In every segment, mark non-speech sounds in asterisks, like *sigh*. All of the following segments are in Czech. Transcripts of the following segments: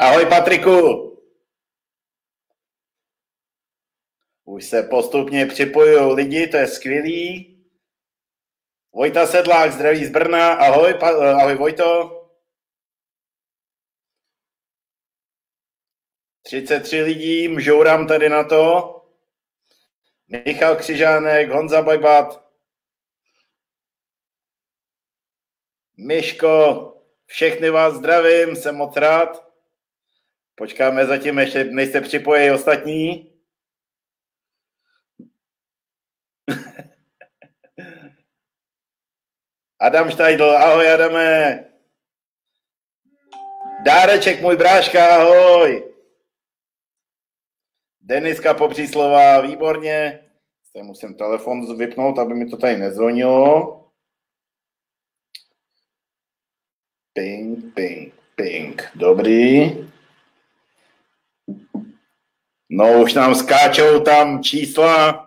Ahoj Patriku. Už se postupně připojují lidi, to je skvělý. Vojta Sedlák, zdraví z Brna. Ahoj, pa, ahoj Vojto. 33 lidí, mžourám tady na to. Michal Křižánek, Honza Bajbat, Miško, všechny vás zdravím, jsem moc rád. Počkáme zatím ještě, než se připojí ostatní. *laughs* Adam Štajdl, ahoj Adame. Dáreček, můj bráška, ahoj. Deniska Popříslová, výborně. Teď musím telefon vypnout, aby mi to tady nezvonilo. Ping, ping, ping. Dobrý. No, už nám skáčou tam čísla.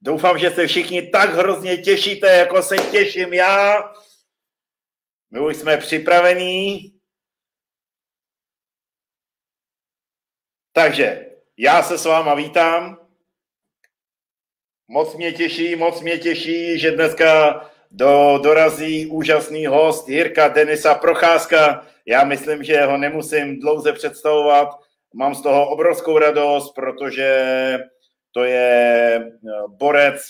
Doufám, že se všichni tak hrozně těšíte, jako se těším já. My už jsme připravení. Takže já se s váma vítám. Moc mě těší, moc mě těší, že dneska do, dorazí úžasný host Jirka Denisa Procházka. Já myslím, že ho nemusím dlouze představovat. Mám z toho obrovskou radost, protože to je eh, borec,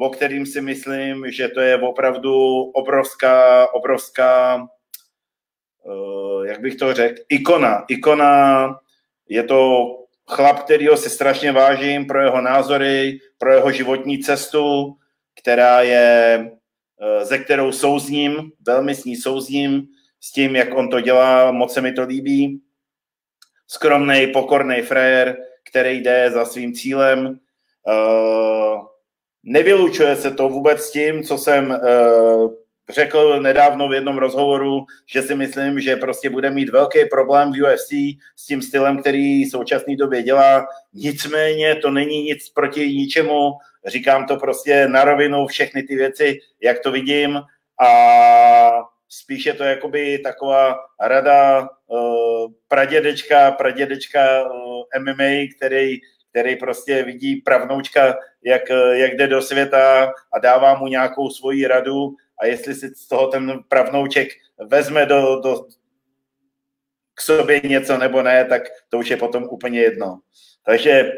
o kterým si myslím, že to je opravdu obrovská, obrovská, eh, jak bych to řekl, ikona. Ikona, je to chlap, kterýho si strašně vážím pro jeho názory, pro jeho životní cestu, která je, eh, ze kterou souzním, velmi s ní souzním, s tím, jak on to dělá, moc se mi to líbí. Skromný, pokorný frajer, který jde za svým cílem. Eh, nevylučuje se to vůbec s tím, co jsem eh, řekl nedávno v jednom rozhovoru, že si myslím, že prostě bude mít velký problém v UFC s tím stylem, který v současné době dělá. Nicméně to není nic proti ničemu. Říkám to prostě na rovinu všechny ty věci, jak to vidím a spíše to jakoby taková rada uh, pradědečka, pradědečka eh, MMA, který, který prostě vidí pravnoučka, jak, jak jde do světa a dává mu nějakou svoji radu a jestli si z toho ten pravnouček vezme do, do, k sobě něco nebo ne, tak to už je potom úplně jedno. Takže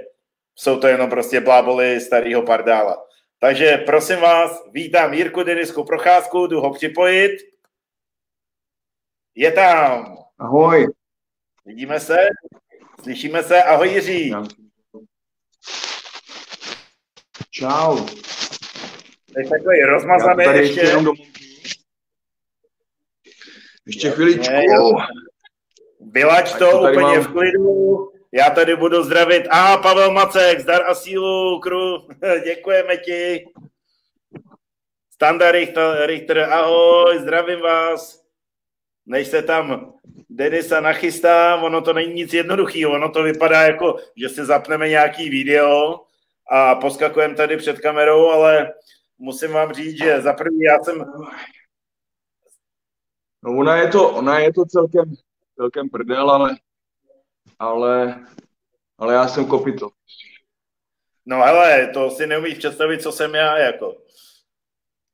jsou to jenom prostě bláboli starého pardála. Takže prosím vás, vítám Jirku Denisku Procházku, jdu ho připojit. Je tam. Ahoj. Vidíme se? Slyšíme se? Ahoj Jiří. Čau. Jsi takový rozmazaný tady ještě. ještě, do... ještě chviličku. Vylač to úplně mám... v klidu. Já tady budu zdravit. A Pavel Macek, zdar a sílu, kru. *laughs* Děkujeme ti. Standard Richter, Richter, ahoj, zdravím vás. Než se tam Denisa nachystá, ono to není nic jednoduchého, ono to vypadá jako, že si zapneme nějaký video a poskakujeme tady před kamerou, ale musím vám říct, že za první já jsem... No ona je to, ona je to celkem, celkem prdel, ale, ale, ale já jsem kopito. No hele, to si neumíš představit, co jsem já, jako.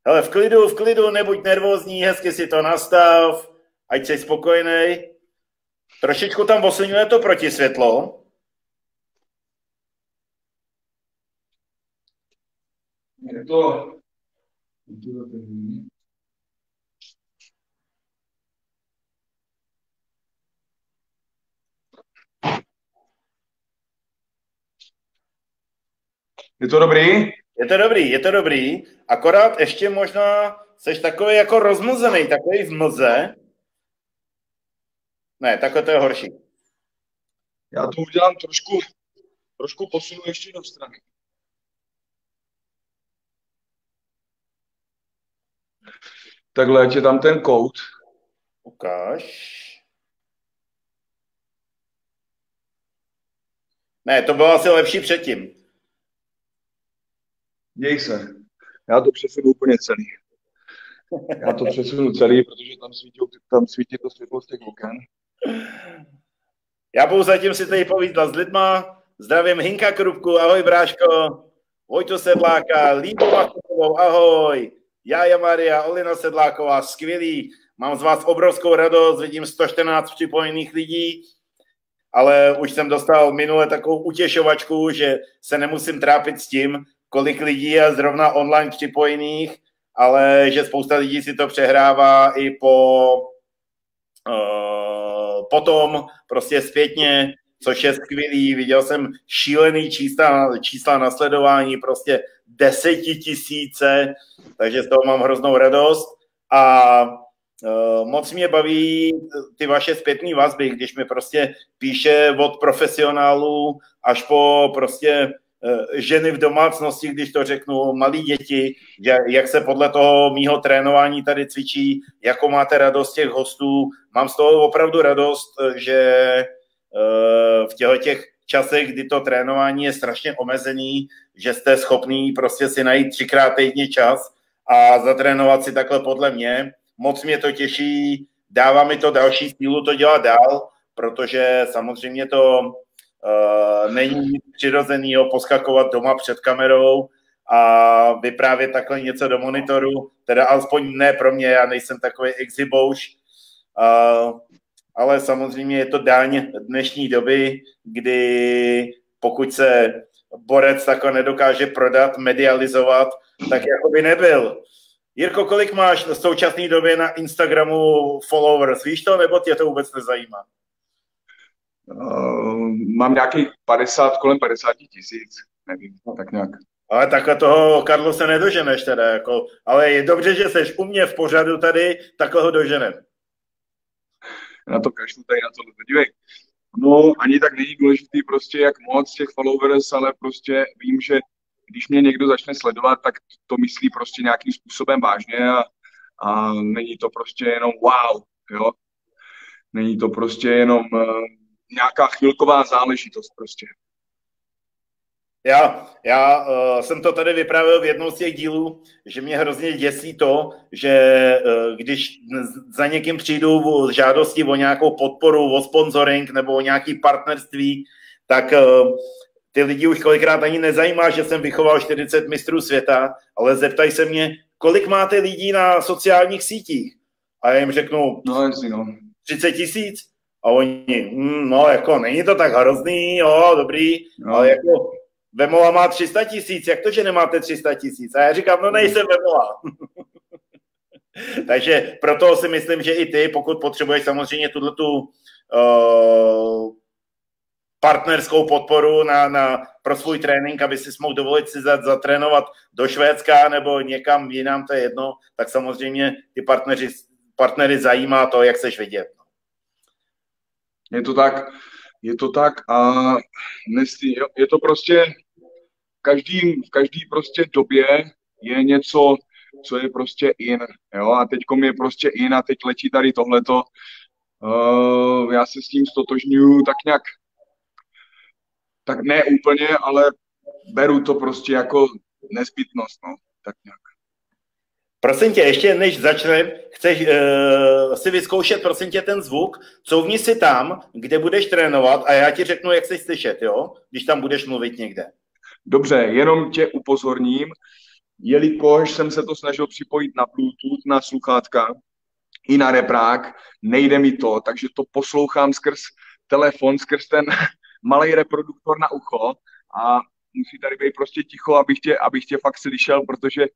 Hele, v klidu, v klidu, nebuď nervózní, hezky si to nastav, ať jsi spokojený. Trošičku tam oslinuje to protisvětlo. Je to, je to dobrý? Je to dobrý, je to dobrý. Akorát ještě možná jsi takový jako rozmlzený, takový v mlze. Ne, takhle to je horší. Já to udělám trošku, trošku posunu ještě do strany. Takhle, ať je tam ten kout. Ukáž. Ne, to bylo asi lepší předtím. Děj se. Já to přesunu úplně celý. Já to přesunu celý, protože tam svítí, tam svítí to světlo z těch oken. Já budu zatím si tady povídat s lidma. Zdravím Hinka Krupku, ahoj bráško. Vojto Sedláka, Líbu Machutovou, ahoj. Jaja Maria, Olina Sedláková, skvělý. Mám z vás obrovskou radost, vidím 114 připojených lidí, ale už jsem dostal minule takovou utěšovačku, že se nemusím trápit s tím, kolik lidí je zrovna online připojených, ale že spousta lidí si to přehrává i po uh, potom prostě zpětně, což je skvělý. Viděl jsem šílený čísla, čísla nasledování, prostě desetitisíce, takže z toho mám hroznou radost a uh, moc mě baví ty vaše zpětné vazby, když mi prostě píše od profesionálů až po prostě ženy v domácnosti, když to řeknu, malí děti, jak se podle toho mýho trénování tady cvičí, jako máte radost těch hostů. Mám z toho opravdu radost, eh, že eh, v těchto těch časech, kdy to trénování je strašně omezený, že jste schopný prostě si najít třikrát týdně čas a zatrénovat si takhle podle mě. Moc mě to těší, dává mi to další sílu to dělat dál, protože samozřejmě to není nic přirozeného poskakovat doma před kamerou a vyprávět takhle něco do monitoru, teda alespoň ne pro mě, já nejsem takový exhibouš, uh, ale samozřejmě je to daň dnešní doby, kdy pokud se borec takhle nedokáže prodat, medializovat, tak jako by nebyl. Jirko, kolik máš v současné době na Instagramu followers? Víš to, nebo tě to vůbec nezajímá? Uh, mám nějakých 50, kolem 50 tisíc, nevím, tak nějak. Ale takhle toho Karlo se nedoženeš teda, jako, ale je dobře, že jsi u mě v pořadu tady, takhle ho doženem. Na to kašlu tady na to, dívej. No, ani tak není důležitý prostě, jak moc těch followers, ale prostě vím, že když mě někdo začne sledovat, tak to myslí prostě nějakým způsobem vážně a, a není to prostě jenom wow, jo. Není to prostě jenom uh, nějaká chvilková záležitost prostě. Já, já uh, jsem to tady vyprávěl v jednou z těch dílů, že mě hrozně děsí to, že uh, když za někým přijdu v žádosti o nějakou podporu, o sponsoring nebo o nějaký partnerství, tak uh, ty lidi už kolikrát ani nezajímá, že jsem vychoval 40 mistrů světa, ale zeptají se mě, kolik máte lidí na sociálních sítích? A já jim řeknu, no, jasný, no. 30 tisíc. A oni, mm, no jako není to tak hrozný, jo, dobrý, no. ale jako Vemola má 300 tisíc, jak to, že nemáte 300 tisíc? A já říkám, no nejsem Vemola. *laughs* Takže proto si myslím, že i ty, pokud potřebuješ samozřejmě tuto tu uh, partnerskou podporu na, na, pro svůj trénink, aby si mohl dovolit si zatrénovat do Švédska nebo někam jinam, to je jedno, tak samozřejmě ty partneři, partnery zajímá to, jak seš vidět. Je to tak, je to tak a je to prostě každý, v každý prostě době je něco, co je prostě in, jo, a teďkom je prostě in a teď letí tady tohleto, uh, já se s tím stotožňuju tak nějak, tak ne úplně, ale beru to prostě jako nezbytnost, no, tak nějak. Prosím tě, ještě než začneme, chceš uh, si vyzkoušet, prosím tě, ten zvuk, couvni si tam, kde budeš trénovat a já ti řeknu, jak jsi slyšet, jo, když tam budeš mluvit někde. Dobře, jenom tě upozorním, jelikož jsem se to snažil připojit na Bluetooth, na sluchátka i na reprák, nejde mi to, takže to poslouchám skrz telefon, skrz ten *laughs* malý reproduktor na ucho a musí tady být prostě ticho, abych tě, abych tě fakt slyšel, protože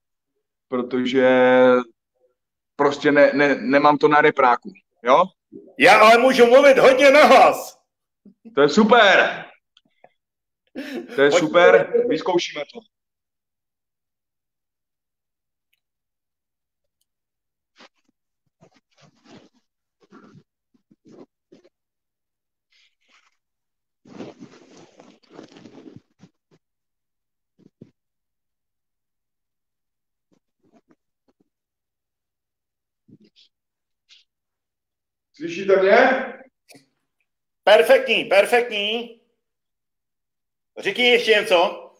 protože prostě ne, ne, nemám to na repráku, jo? Já ale můžu mluvit hodně nahlas. To je super. To je super, vyzkoušíme to. Slyšíte mě? Perfektní, perfektní. Řekni ještě něco.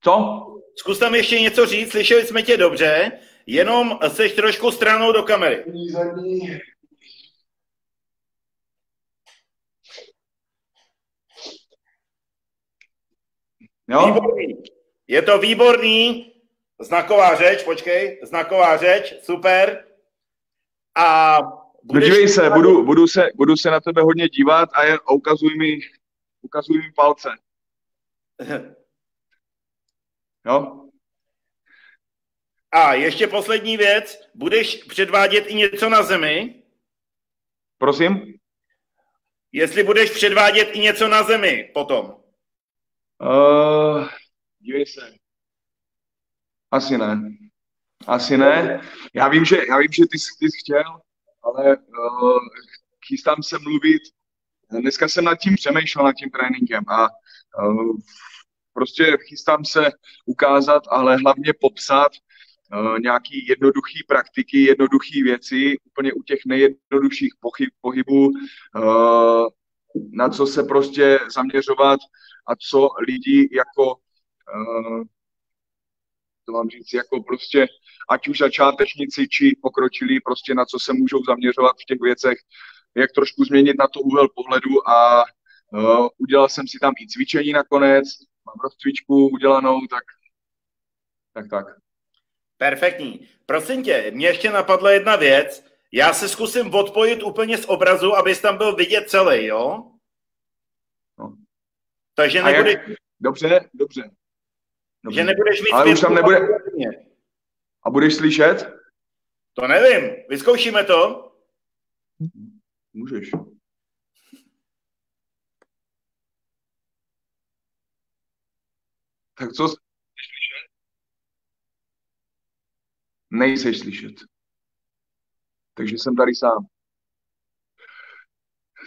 Co? Zkus tam ještě něco říct, slyšeli jsme tě dobře, jenom seš trošku stranou do kamery. Jo? Výborný. Je to výborný. Znaková řeč, počkej, znaková řeč, super. A No dívej se, budu, budu se, budu se na tebe hodně dívat a jen ukazuj mi, ukazuj mi palce. *laughs* Jo? A ještě poslední věc. Budeš předvádět i něco na zemi? Prosím? Jestli budeš předvádět i něco na zemi potom. Uh, dívej se. Asi ne. Asi ne. Já vím, že, já vím, že ty, ty jsi chtěl, ale uh, chystám se mluvit. Dneska jsem nad tím přemýšlel, nad tím tréninkem a uh, prostě chystám se ukázat, ale hlavně popsat uh, nějaký jednoduchý praktiky, jednoduché věci, úplně u těch nejjednodušších pochyb, pohybů, uh, na co se prostě zaměřovat a co lidi jako uh, to mám říct, jako prostě, ať už začátečníci či pokročilí, prostě na co se můžou zaměřovat v těch věcech, jak trošku změnit na to úhel pohledu a uh, udělal jsem si tam i cvičení nakonec, mám rozcvičku udělanou, tak tak, tak. Perfektní. Prosím tě, mě ještě napadla jedna věc. Já se zkusím odpojit úplně z obrazu, abys tam byl vidět celý, jo? No. Takže nebude... Jak... Dobře, dobře. Dobře. Že nebudeš víc Ale už tam nebude... A budeš slyšet? To nevím. Vyzkoušíme to? Můžeš. Tak co chceš slyšet? Nejseš slyšet. Takže jsem tady sám.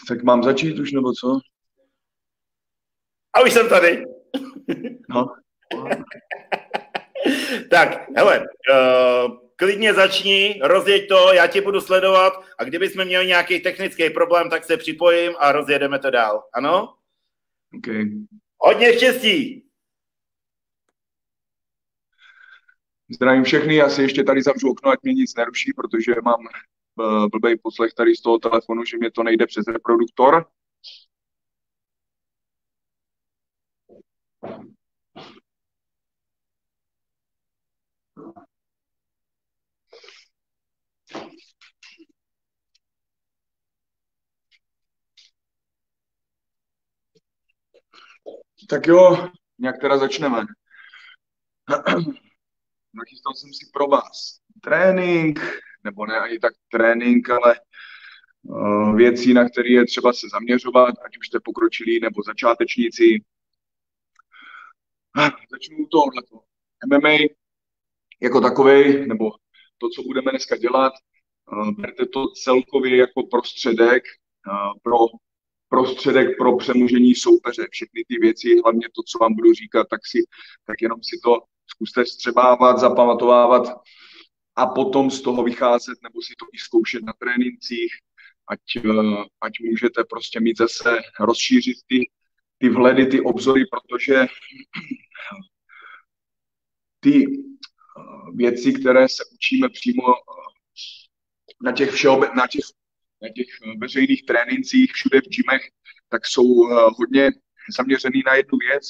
Tak mám začít už, nebo co? A už jsem tady. No. *laughs* tak, hele, uh, klidně začni, rozjeď to, já tě budu sledovat a kdyby jsme měli nějaký technický problém, tak se připojím a rozjedeme to dál. Ano? OK. Hodně štěstí! Zdravím všechny, já si ještě tady zavřu okno, ať mě nic neruší, protože mám uh, blbej poslech tady z toho telefonu, že mě to nejde přes reproduktor. Tak jo, nějak teda začneme. *clears throat* Nachystal jsem si pro vás trénink, nebo ne ani tak trénink, ale uh, věcí, na které je třeba se zaměřovat, ať už jste pokročilí nebo začátečníci. *clears throat* Začnu tohle. MMA jako takový, nebo to, co budeme dneska dělat, uh, berte to celkově jako prostředek uh, pro prostředek pro přemůžení soupeře. Všechny ty věci, hlavně to, co vám budu říkat, tak, si, tak jenom si to zkuste střebávat, zapamatovávat a potom z toho vycházet nebo si to i zkoušet na trénincích, ať, eh, ať můžete prostě mít zase rozšířit ty, ty vhledy, ty obzory, protože ty eh, věci, které se učíme přímo eh, na těch, všeobe, na těch na těch eh, veřejných trénincích, všude v gymech, tak jsou eh, hodně zaměřený na jednu věc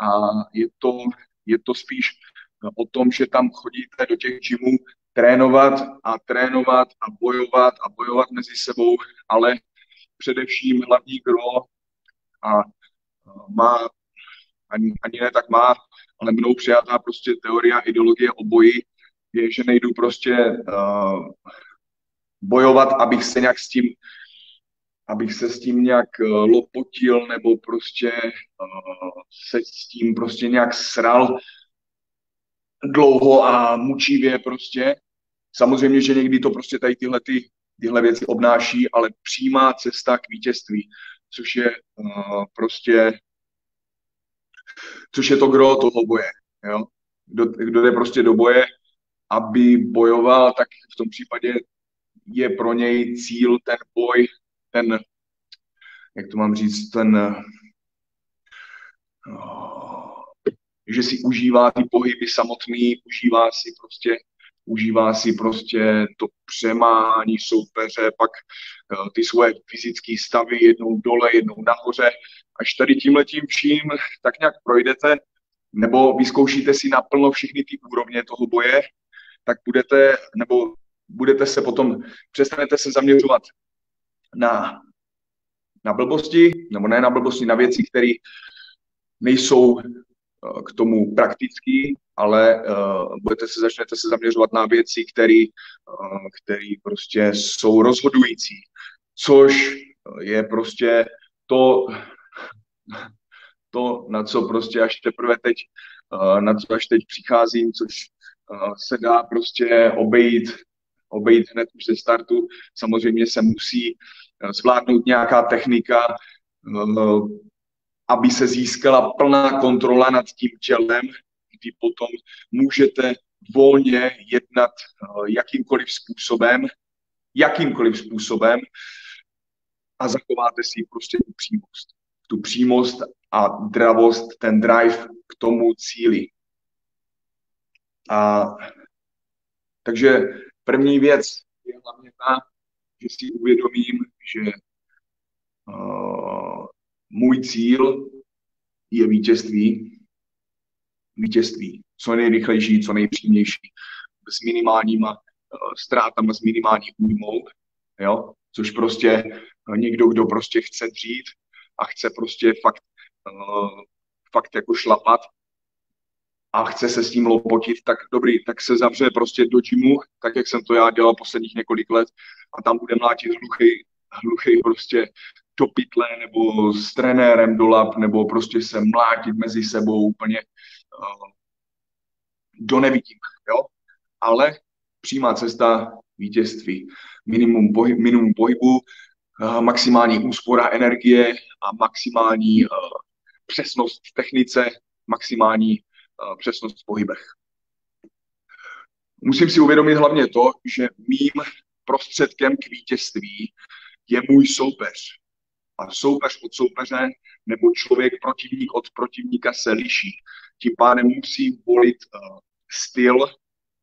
a je to, je to spíš eh, o tom, že tam chodíte do těch gymů trénovat a trénovat a bojovat a bojovat mezi sebou, ale především hlavní gro a má, ani, ani ne tak má, ale mnou přijatá prostě teorie a ideologie o boji je, že nejdu prostě uh, bojovat, abych se nějak s tím abych se s tím nějak eh, lopotil nebo prostě uh, se s tím prostě nějak sral dlouho a mučivě prostě. Samozřejmě, že někdy to prostě tady tyhle, ty, tyhle věci obnáší, ale přímá cesta k vítězství, což je uh, prostě což je to gro toho boje. Jo? Kdo, kdo jde prostě do boje, aby bojoval, tak v tom případě je pro něj cíl ten boj, ten, jak to mám říct, ten, uh, že si užívá ty pohyby samotný, užívá si prostě užívá si prostě to přemání soupeře, pak uh, ty svoje fyzické stavy jednou dole, jednou nahoře. Až tady tímhletím vším tak nějak projdete, nebo vyzkoušíte si naplno všechny ty úrovně toho boje, tak budete, nebo budete se potom, přestanete se zaměřovat na, na blbosti, nebo ne na blbosti, na věci, které nejsou eh, k tomu praktický, ale uh, budete se, začnete se zaměřovat na věci, které uh, prostě jsou rozhodující, což je prostě to, *laughs* to, na co prostě až teprve teď, uh, na co až teď přicházím, což uh, se dá prostě obejít, obejít hned už ze startu. Samozřejmě se musí zvládnout nějaká technika, aby se získala plná kontrola nad tím tělem, kdy potom můžete volně jednat eh, jakýmkoliv způsobem, jakýmkoliv způsobem a zachováte si prostě tu přímost. Tu přímost a dravost, ten drive k tomu cíli. A, takže první věc je hlavně ta, že si uvědomím, že uh, můj cíl je vítězství vítězství. Co nejrychlejší, co nejpřímější, s minimálníma uh, ztrátama, s minimální újmou, jo? což prostě uh, někdo, kdo prostě chce dřít a chce prostě fakt, uh, fakt jako šlapat a chce se s tím lopotit, tak dobrý, tak se zavře prostě do gymu, tak jak jsem to já dělal posledních několik let a tam bude mlátit hluchý, hluchý prostě do pytle nebo s trenérem do lap, nebo prostě se mlátit mezi sebou úplně uh, do nevidím, jo? Ale přímá cesta vítězství. Minimum, pohyb, minimum pohybu, uh, maximální úspora energie a maximální uh, přesnost v technice, maximální přesnost v pohybech. Musím si uvědomit hlavně to, že mým prostředkem k vítězství je můj soupeř a soupeř od soupeře nebo člověk protivník od protivníka se liší. Tím pádem musí volit uh, styl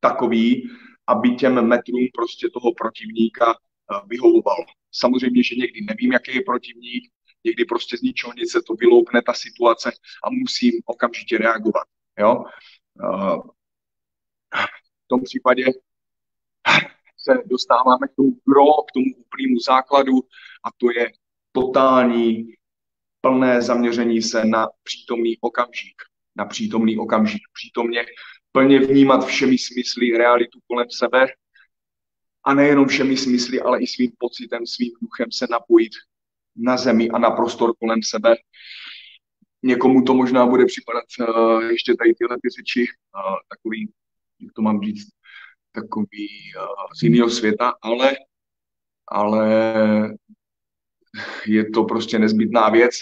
takový, aby těm metrům prostě toho protivníka uh, vyhovoval. Samozřejmě, že někdy nevím, jaký je protivník, někdy prostě z ničeho nic se to vyloupne ta situace a musím okamžitě reagovat. Jo? Uh, v tom případě se dostáváme k tomu gro, k tomu úplnému základu a to je totální, plné zaměření se na přítomný okamžik. Na přítomný okamžik. Přítomně plně vnímat všemi smysly realitu kolem sebe a nejenom všemi smysly, ale i svým pocitem, svým duchem se napojit na zemi a na prostor kolem sebe. Někomu to možná bude připadat uh, ještě tady tyhle ty řeči, uh, takový, jak to mám říct, takový uh, z jiného světa, ale, ale je to prostě nezbytná věc,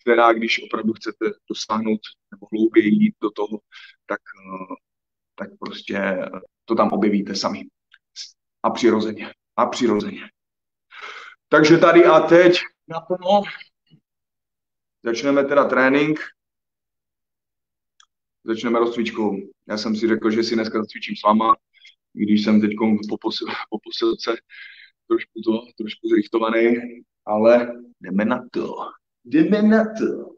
která, když opravdu chcete dosáhnout nebo hlouběji jít do toho, tak, tak prostě to tam objevíte sami. A přirozeně. A přirozeně. Takže tady a teď naplno. Začneme teda trénink. Začneme rozcvičkou. Já jsem si řekl, že si dneska zacvičím s váma, když jsem teď po, posil, po posilce trošku to, trošku zrichtovaný, ale jdeme na to. Jdeme na to.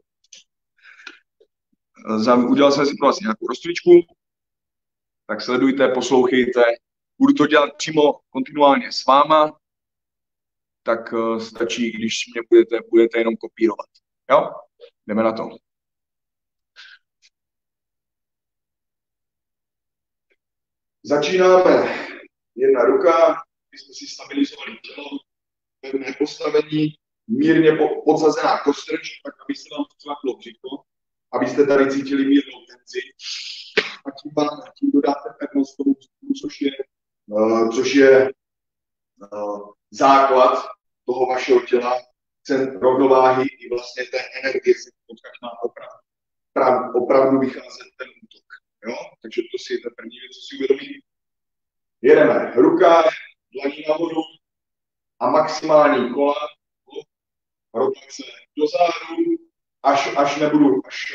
Udělal jsem si pro vás nějakou rozcvičku, tak sledujte, poslouchejte. Budu to dělat přímo kontinuálně s váma, tak uh, stačí, když mě budete, budete jenom kopírovat. Jo? Jdeme na to. Začínáme. Jedna ruka, my jsme si stabilizovali tělo, pevné postavení, mírně podsazená kostrč, tak aby se vám vcvaklo břicho, abyste tady cítili mírnou tenzi a tím, vám, tím dodáte pevnost tomu břichu, což je, uh, což je uh, základ toho vašeho těla, cent rovnováhy i vlastně té energie, se potkáš má opravdu, prav, opravdu vycházet ten útok. Jo? Takže to si je ta první věc, co si uvědomí. Jedeme. Ruka, dlaní nahoru, a maximální kola, rotace do zádu, až, až nebudu, až,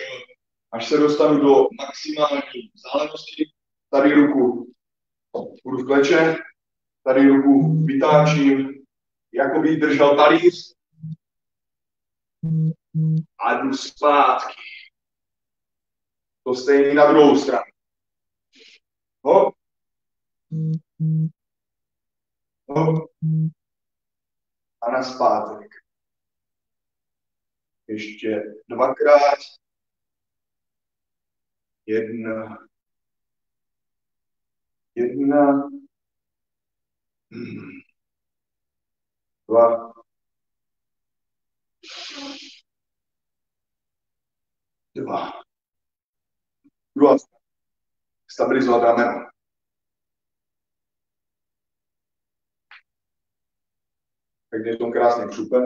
až se dostanu do maximální vzdálenosti, tady ruku budu v kleče, tady ruku vytáčím, jako by držel talíř a jdu zpátky. To stejný na druhou stranu. Hop. Hop. A na zpátek. Ještě dvakrát. Jedna. Jedna. Dva. Dva. Druhá stabilizovat rameno. Tak je to krásně křupe.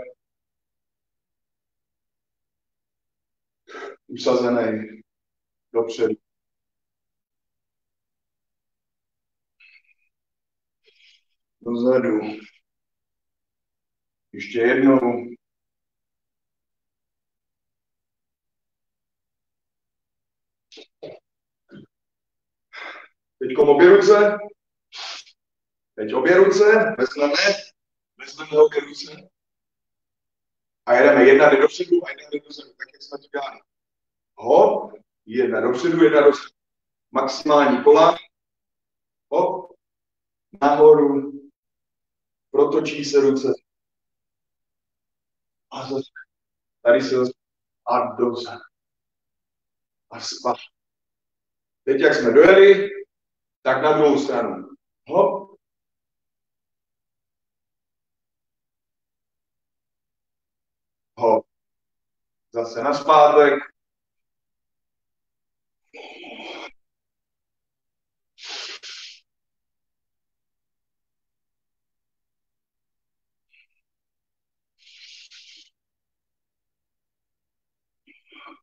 Usazený dopředu. Dozadu. Ještě jednou. Teď obě ruce. Teď obě ruce. Vezmeme. Vezmeme obě ruce. A jedeme. Jedna jde dopředu a jedna jde dozadu. Tak, jak jsme to dělali. Hop. Jedna dopředu, jedna dozadu. Maximální kola. Hop. Nahoru. Protočí se ruce. A zase. Tady se zase. A dozadu. A spa. Teď, jak jsme dojeli, tak na druhou stranu. Hop. Hop. Zase na zpátek.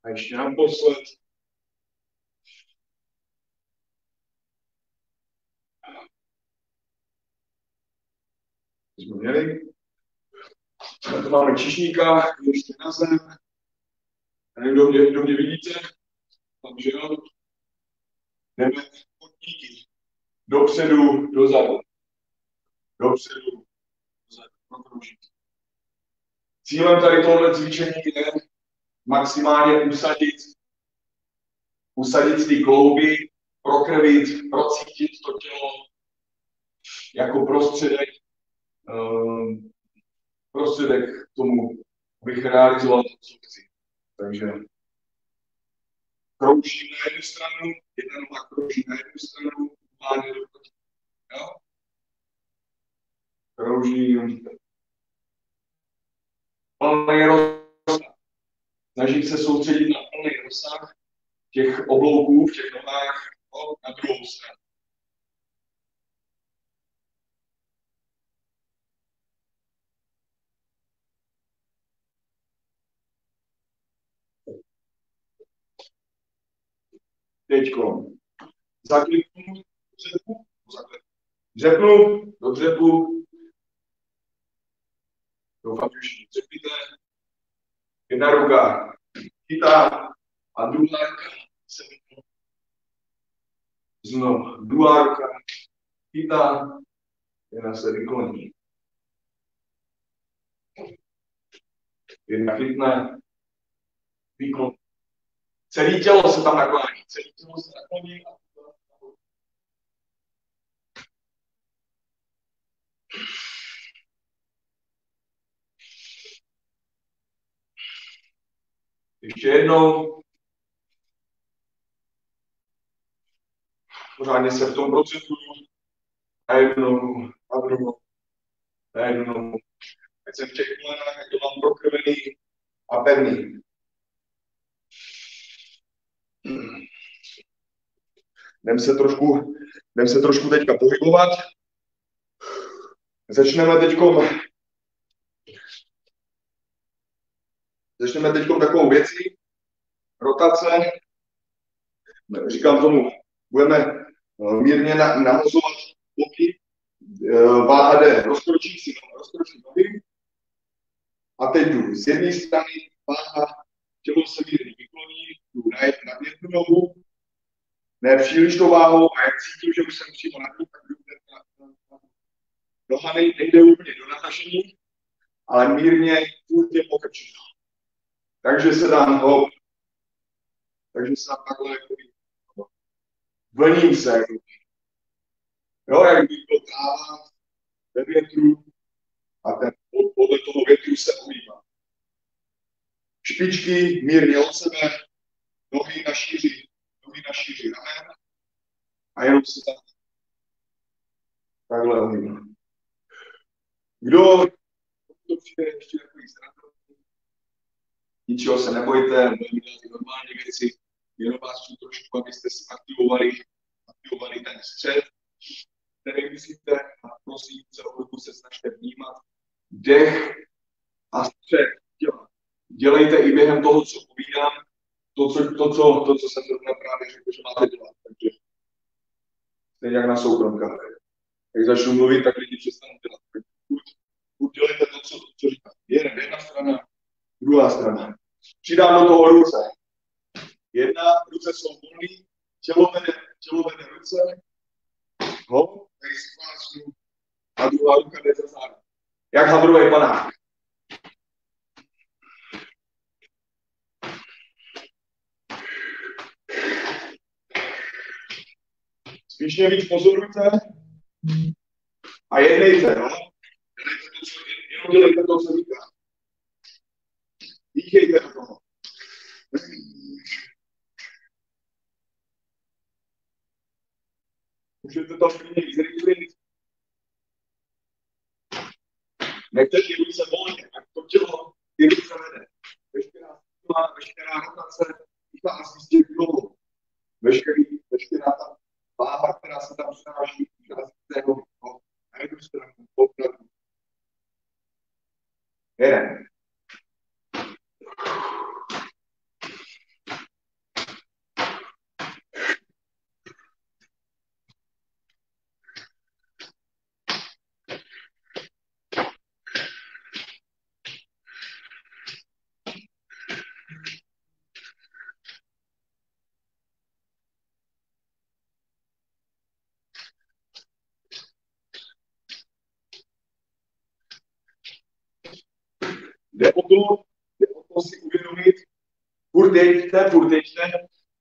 A ještě naposled. Jsme měli. A to máme čišníka, ještě na zem. Nevím, kdo mě, kdo mě vidíte, takže jo. Jdeme kotníky. Dopředu, dozadu. Dopředu, dozadu. Prokroužit. Cílem tady tohle cvičení je maximálně usadit, usadit ty klouby, prokrvit, procítit to tělo jako prostředek prostředek k tomu, abych realizoval to, co chci. Takže kroužím na jednu stranu, jedna noha krouží na jednu stranu, jde do Jo? Kroužím plný rozsah. Snažím se soustředit na plný rozsah těch oblouků v těch nohách no, na druhou stranu. Teďko. Zakliknu dřepu, dřepnu do dřepu. Doufám, že všichni dřepíte. Jedna ruka chytá a druhá ruka se Znovu druhá ruka chytá, jedna se vykloní. Jedna chytne, vykloní. Celé tělo se tam naklání, celé tělo se nakloní a Ještě jednou. Pořádně se v tom procesu na jednu na druhou, na jednu nohu. Ať jsem v těch kolenách, to mám prokrvený a pevný. Jdem se trošku, jdem se trošku teďka pohybovat. Začneme teďkom Začneme teď takovou věcí, rotace. Říkám tomu, budeme eh, mírně namozovat boky, eh, váha jde, rozkročí si, rozkročí nohy. A teď jdu z jedné strany, váha, tělo se mírně vykloní, jdu na, jednu nohu, ne příliš to váhou a jak cítím, že už jsem přímo na tak jdu na, noha nejde úplně do natažení, ale mírně furt je pokrčeno. Takže se dám hop. Takže se dám takhle jako vlním se. Jo, jak by to ve větru a ten podle toho větru se ohýbá. Špičky mírně od sebe, nohy na šíři, nohy na šíři ramen a jenom se tak takhle ohýbá. Kdo to přijde ještě takový zrakový, ničeho se nebojte, budeme dělat ty normální věci, jenom vás chci trošku, abyste si aktivovali, aktivovali ten střed, který myslíte a prosím, celou dobu se snažte vnímat dech a střed těla. Dělejte i během toho, co povídám, to, co, to, co, to, co jsem zrovna právě řekl, že máte dělat. Takže stejně jak na soukromkách. Jak začnu mluvit, tak lidi přestanou dělat. Udělejte to, co, co říkám. Jeden, jedna strana, druhá strana. Přidám do toho ruce. Jedna, ruce jsou volný, tělo vede, tělo vede ruce, ho, tady si a druhá ruka jde za záda. Jak hadrový panák. Spíš mě víc pozorujte a jednejte, no. Jenom dělejte to, co říká. Díkejte do toho. Můžete to klidně zrychlit. Nechte ty ruce volně, ať to tělo ty ruce vede. Veškerá síla, veškerá rotace vychází z těch nohou. Veškerý, veškerá ta váha, která se tam snáší, vychází z té nohy. Na jednu stranu, opravdu. Jeden. Jde o to, jde o to si uvědomit, furt dejte, furt dejte,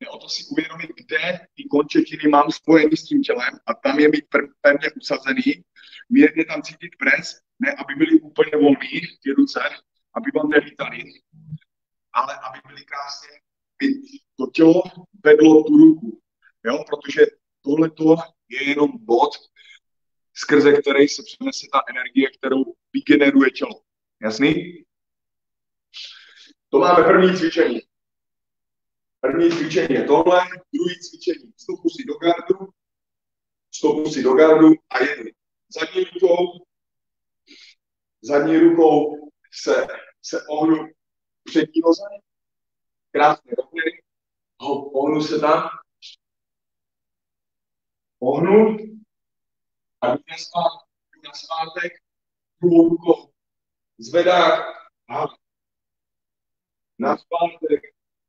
jde o to si uvědomit, kde ty končetiny mám spojený s tím tělem a tam je mít pevně usazený, mírně tam cítit pres, ne aby byly úplně volný ty ruce, aby vám nelítali, ale aby byly krásně, aby to tělo vedlo tu ruku, jo, protože tohle je jenom bod, skrze který se přenese ta energie, kterou vygeneruje tělo. Jasný? To máme první cvičení. První cvičení je tohle, druhý cvičení. Stopu si do gardu, stopu si do gardu a jedli. Zadní rukou, zadní rukou se, se ohnu přední noze, krásně rovně, ohnu se tam, ohnu a jdu na, zpátek, na zpátek, druhou rukou zvedá a na zpátek.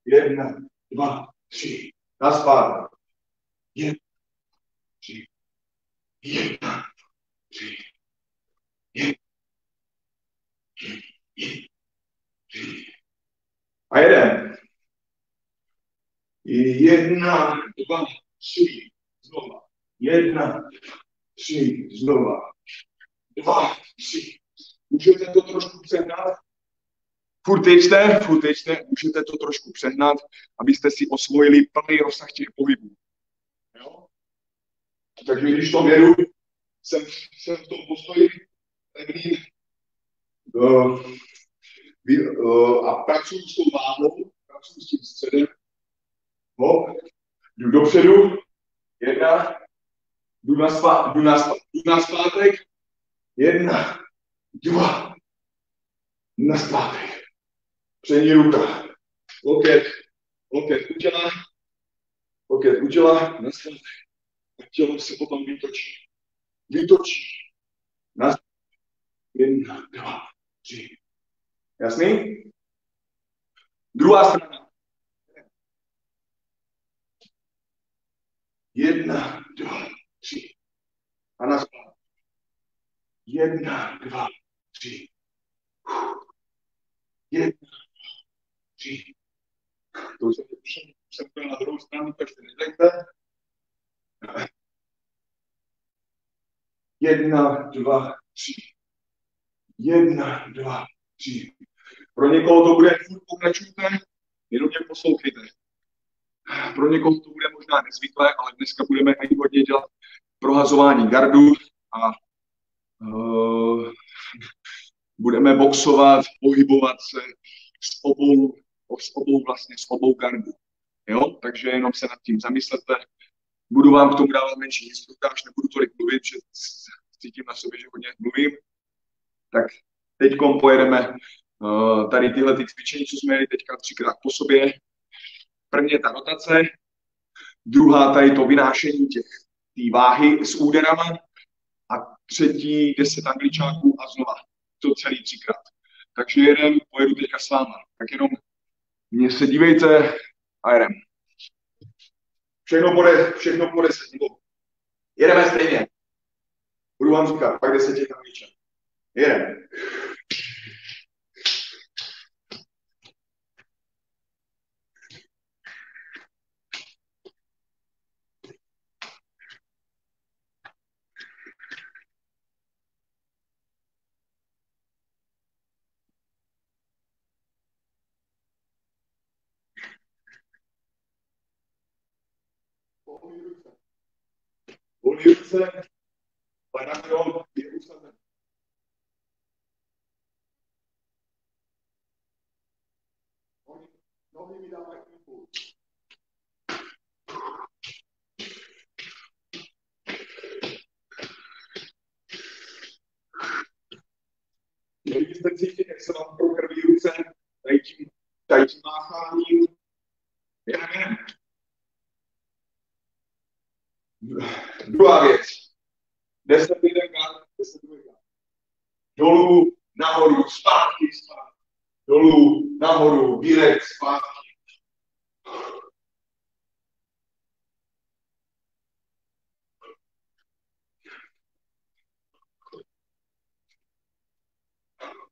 Jedna, dva, tři. Na zpátek. Jedna, tři. Jedna, tři. Jedna, tři. A jeden. Jedna, dva, tři. Znova. Jedna, tři. Znova. Dva, tři. Můžete to trošku přehnat? Furt ječte, furt ječte, můžete to trošku přehnat, abyste si osvojili plný rozsah těch pohybů. Jo? Takže když to věru, jsem, jsem v tom postoji pevný uh, uh, a pracuji s tou váhou, pracuji s tím středem. No, jdu dopředu, jedna, jdu na, spá, jdu na, spá, jdu na zpátek, jedna, dva, na zpátek. Přední ruka. Loket, loket u těla, loket u těla, na. A tělo se potom vytočí. Vytočí. Na Jedna, dva, tři. Jasný? Druhá strana. Jedna, dva, tři. A na zpátek. Jedna, dva, tři. Jedna, to už jsem byl na druhou stranu, takže nedejte. Jedna, dva, tři. Jedna, dva, tři. Pro někoho to bude furt pokračujte, jenom mě poslouchejte. Pro někoho to bude možná nezvyklé, ale dneska budeme i hodně dělat prohazování gardu a uh, budeme boxovat, pohybovat se s obou s obou vlastně, s obou gardů. Jo? Takže jenom se nad tím zamyslete. Budu vám k tomu dávat menší instruktáž, nebudu tolik mluvit, že cítím na sobě, že hodně mluvím. Tak teď pojedeme uh, tady tyhle ty cvičení, co jsme měli teďka třikrát po sobě. První je ta rotace, druhá tady to vynášení těch té váhy s úderama a třetí deset angličáků a znova to celý třikrát. Takže jeden pojedu teďka s váma. Tak jenom mě se dívejte a jedem. Všechno půjde, všechno půjde se Jedeme stejně. Budu vám říkat, pak desetě angličák. Jedeme. Volnice, Panakron je usazen. Nohy mi dávají impuls. Měli byste cítit, jak se vám prokrví ruce, tady tím, tady tím mácháním. Jedeme. Druhá věc. Deset jeden gard, deset druhý gard. Dolů, nahoru, zpátky, zpátky. Dolů, nahoru, direkt, zpátky.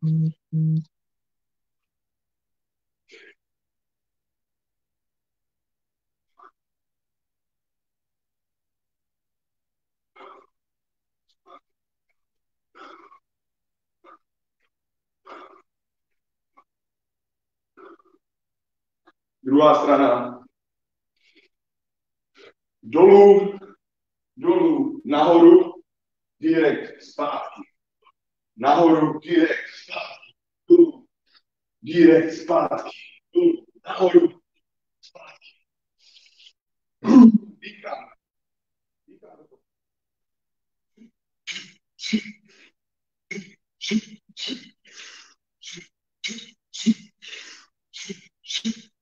Mm-hmm. Druhá strana. Dolů, dolů, nahoru, direkt, zpátky. Nahoru, direkt, zpátky. Dolů, direkt, zpátky. Dolů, nahoru, zpátky. *clears throat*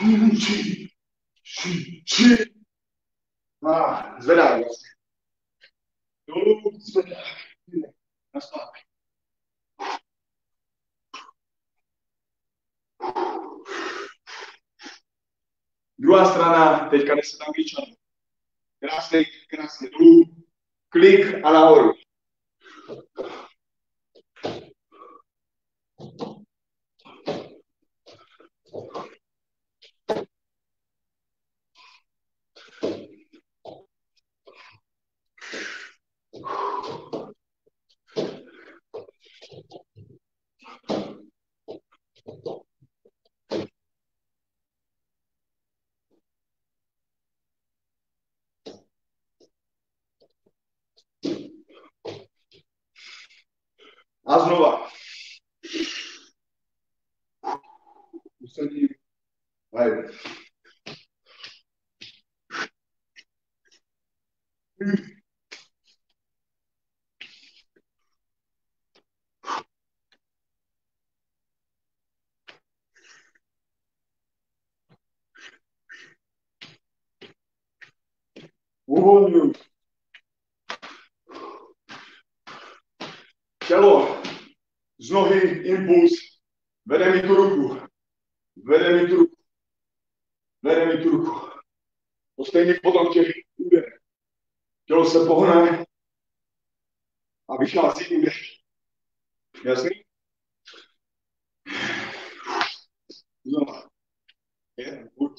Vítám. Vítám. A zvedá vlastně. Dolů, zvedá. Na zpátky. Druhá strana, teďka nese tam výčan. Krásně, krásně dolů. Klik a nahoru. A znova. Usadím. Hej. Uvolňuji. Tělo z nohy impuls, vede mi tu ruku, vede mi tu ruku, vede mi tu ruku. Stejně potom těch úder. Tělo se pohne a vychází úder. Jasný? Znova. Jeden, put.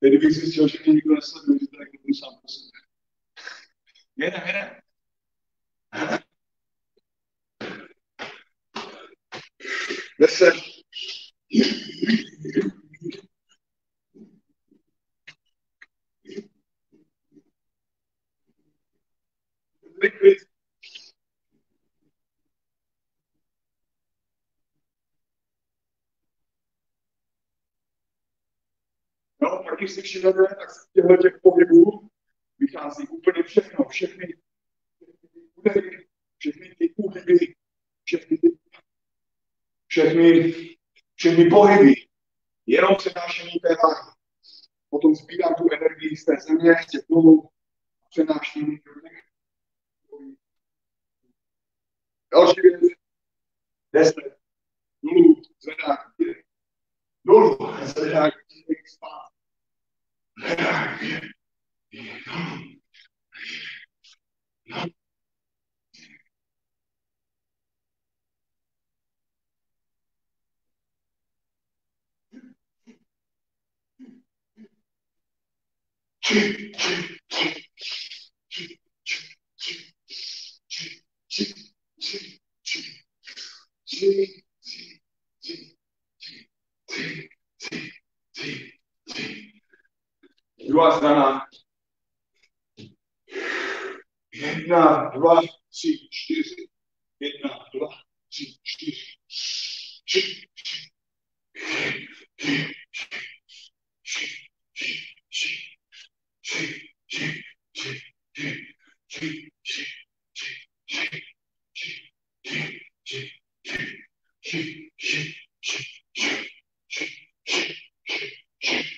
Teď bych zjistil, že mě nikdo nesleduje, že to tak budu sám po sobě. Jedem, jedem. Deset. Liquid. Když si všimnete, tak z těchto těch pohybů vychází úplně všechno, všechny, všechny údery, všechny ty úhyby, všechny ty, všechny, všechny pohyby, jenom přenášení té váhy. Potom sbírám tu energii z té země, z těch nohou, přenáším Další věc, deset, nulu, zvedák, nulu, zvedák, spát. T, T, T it was gonna 옛날 라지지지 옛날 라지지지 Shit.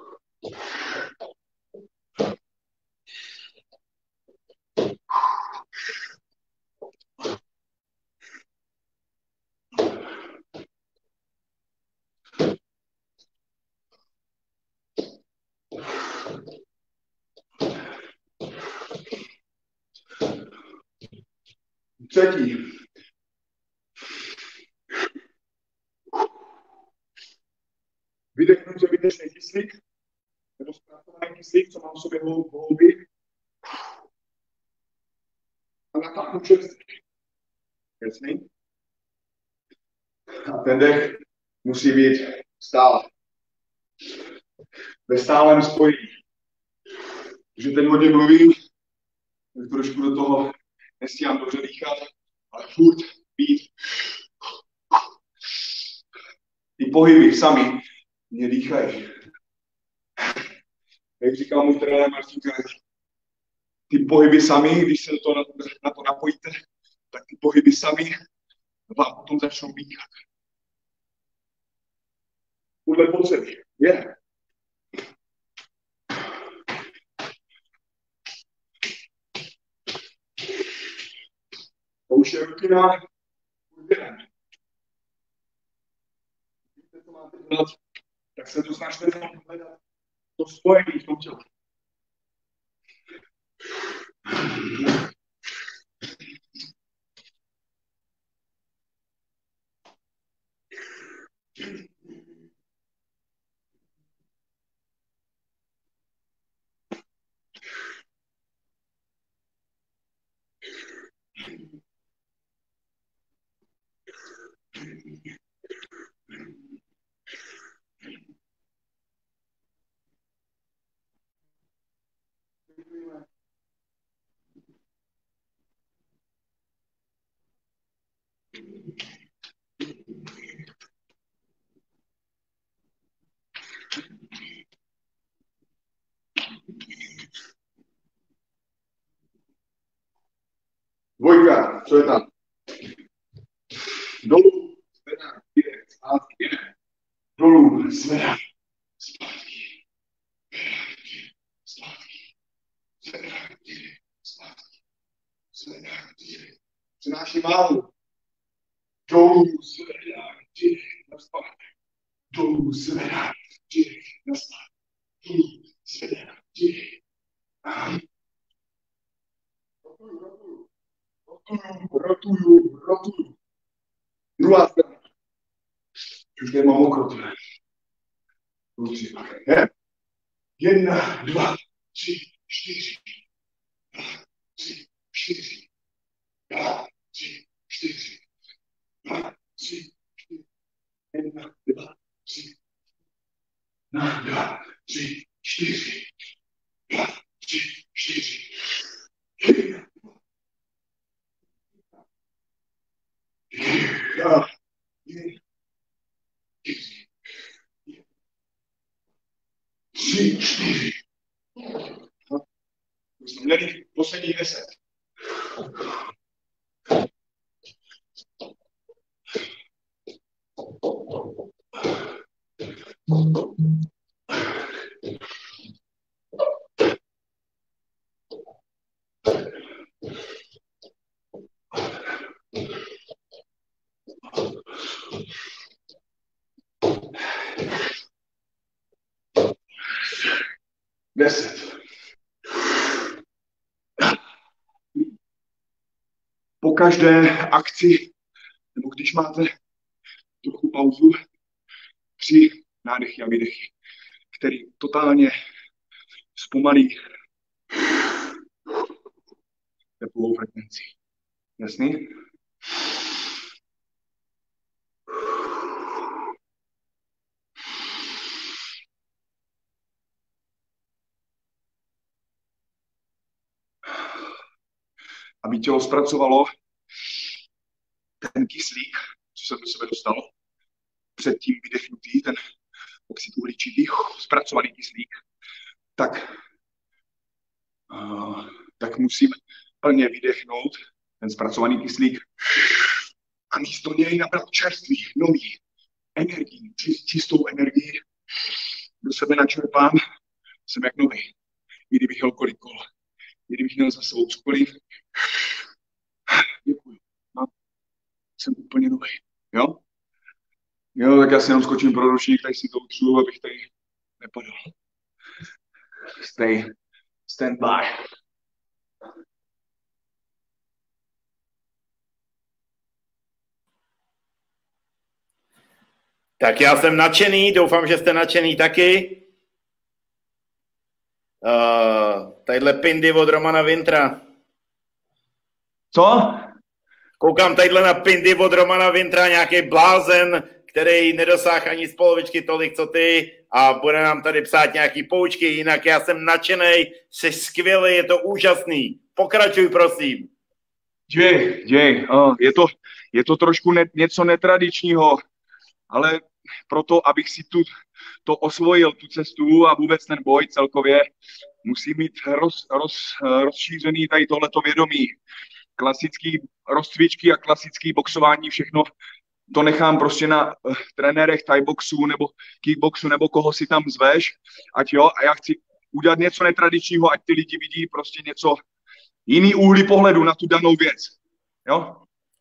Přebytečný kyslík, nebo zpracovaný kyslík, co mám v sobě hlouby. A natáhnu čerstvý. Jasný? A ten dech musí být stále. Ve stálem spojení. Když ten hodně mluvím, tak trošku do toho nestíhám dobře dýchat, ale furt být. Ty pohyby sami mě dýchají. Jak říkal můj trenér Martin ty pohyby sami, když se to na, na to napojíte, tak ty pohyby sami vám potom začnou dýchat. Podle potřeby. Je. Yeah. To už je rutina. Víte, co máte dělat, Так се дознашно да гледа достоен и топчел. Dvojka, co je tam? Dolů, zvedá, jde, zpátky, jde. Dolů, zvedá, zpátky, zpátky, zvedá, jde, zpátky, zvedá, jde. Přináší málu. Dolů, zvedá, jde, zpátky. dolů, zvedá, dých, nastav, dolů, zvedá, dých. Rotuju, rotuju, rotuju. Druhá strana. Už nemám mokro, Jedna, dva, tři, čtyři. Dva, tři, čtyři. Dva, tři, čtyři. Dva, tři, čtyři. Jedna, dva, tři. Jedna, dva, tři, čtyři. Každé akci, nebo když máte trochu pauzu, tři nádechy a výdechy, který totálně zpomalí tepovou frekvenci. Jasný? aby tělo zpracovalo ten kyslík, co se do sebe dostalo, předtím vydechnutý, ten oxid uhličitý, zpracovaný kyslík, tak, uh, tak musím plně vydechnout ten zpracovaný kyslík a místo něj nabrat čerstvý, nový energii, čistou energii. Do sebe načerpám, jsem jak nový. I kdybych jel kolik kol, i kdybych měl za sebou cokoliv. Děkuji. Jsem úplně nový. Jo? Jo, tak já si jenom skočím pro ručník, tady si to utřu, abych tady nepadl. Stay, stand by. Tak já jsem nadšený, doufám, že jste nadšený taky. Uh, tadyhle pindy od Romana Vintra. Co? Koukám tadyhle na pindy od Romana Vintra, nějaký blázen, který nedosáhl ani z polovičky tolik, co ty a bude nám tady psát nějaký poučky, jinak já jsem nadšený, jsi skvělý, je to úžasný. Pokračuj, prosím. Děj, děj, je, to, je to trošku ne, něco netradičního, ale proto, abych si tu, to osvojil, tu cestu a vůbec ten boj celkově, musí mít roz, roz, rozšířený tady tohleto vědomí. Klasický rozcvičky a klasický boxování, všechno to nechám prostě na uh, trenérech Thai boxu nebo kickboxu nebo koho si tam zveš, ať jo, a já chci udělat něco netradičního, ať ty lidi vidí prostě něco jiný úhly pohledu na tu danou věc. Jo?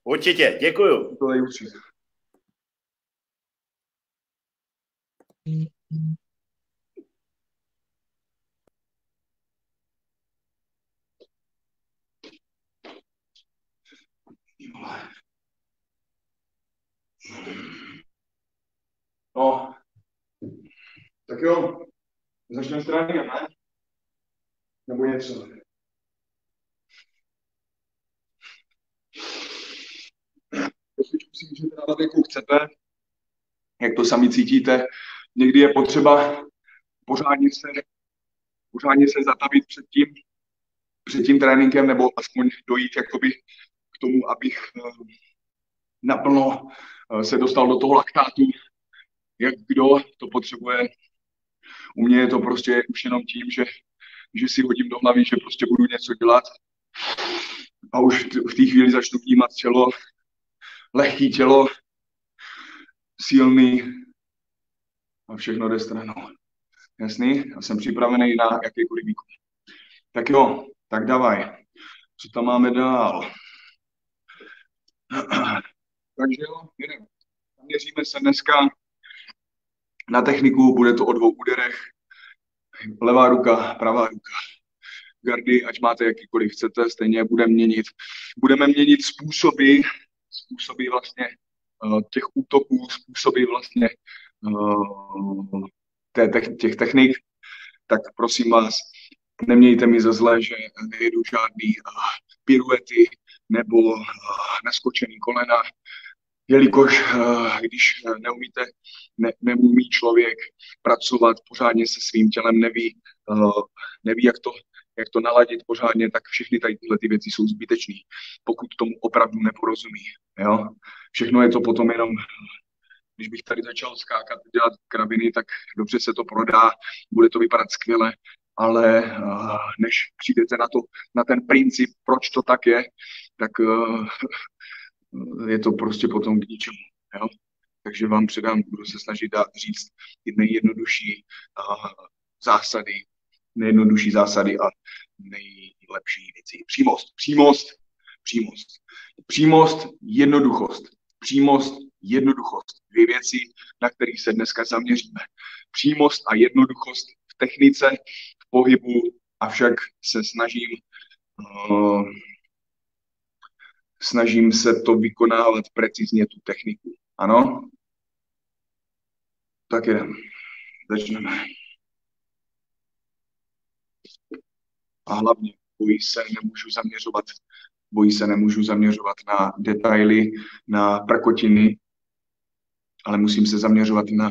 Určitě, děkuju. To je určitě. No, tak jo, začneme s tréninkem, ne? Nebo něco. Cvičku si můžete dávat, jakou chcete, jak to sami cítíte. Někdy je potřeba pořádně se, pořádně se zatavit před tím, před tím tréninkem, nebo aspoň dojít jakoby tomu, abych eh, naplno eh, se dostal do toho laktátu, jak kdo to potřebuje. U mě je to prostě už jenom tím, že, že si hodím do hlavy, že prostě budu něco dělat a už v té chvíli začnu vnímat tělo, lehký tělo, silný a všechno jde stranou. Jasný? Já jsem připravený na jakýkoliv výkon. Tak jo, tak davaj. Co tam máme dál? *clears throat* Takže jo, jdeme. Měříme se dneska na techniku, bude to o dvou úderech, levá ruka, pravá ruka, gardy, ať máte jakýkoliv chcete, stejně budeme měnit, budeme měnit způsoby, způsoby vlastně uh, těch útoků, způsoby vlastně uh, těch technik, tak prosím vás, nemějte mi za zlé, že nejedu žádný uh, piruety nebo uh, naskočený kolena, jelikož uh, když neumíte, ne, neumí člověk pracovat pořádně se svým tělem, neví, neví jak, to, jak to naladit pořádně, tak všechny tady tyhle ty věci jsou zbytečné, pokud tomu opravdu neporozumí. Jo? Všechno je to potom jenom když bych tady začal skákat, dělat krabiny, tak dobře se to prodá, bude to vypadat skvěle, ale uh, než přijdete na, to, na ten princip, proč to tak je, tak uh, je to prostě potom k ničemu. Jo? Takže vám předám, budu se snažit dát, říct ty nejjednodušší uh, zásady, nejjednodušší zásady a nejlepší věci. Přímost, přímost, přímost. Přímost, jednoduchost. Přímost, jednoduchost. Dvě věci, na kterých se dneska zaměříme. Přímost a jednoduchost v technice, pohybu, avšak se snažím uh, snažím se to vykonávat precizně, tu techniku. Ano? Tak jdem. Začneme. A hlavně bojí se nemůžu zaměřovat bojí se nemůžu zaměřovat na detaily, na prkotiny, ale musím se zaměřovat na,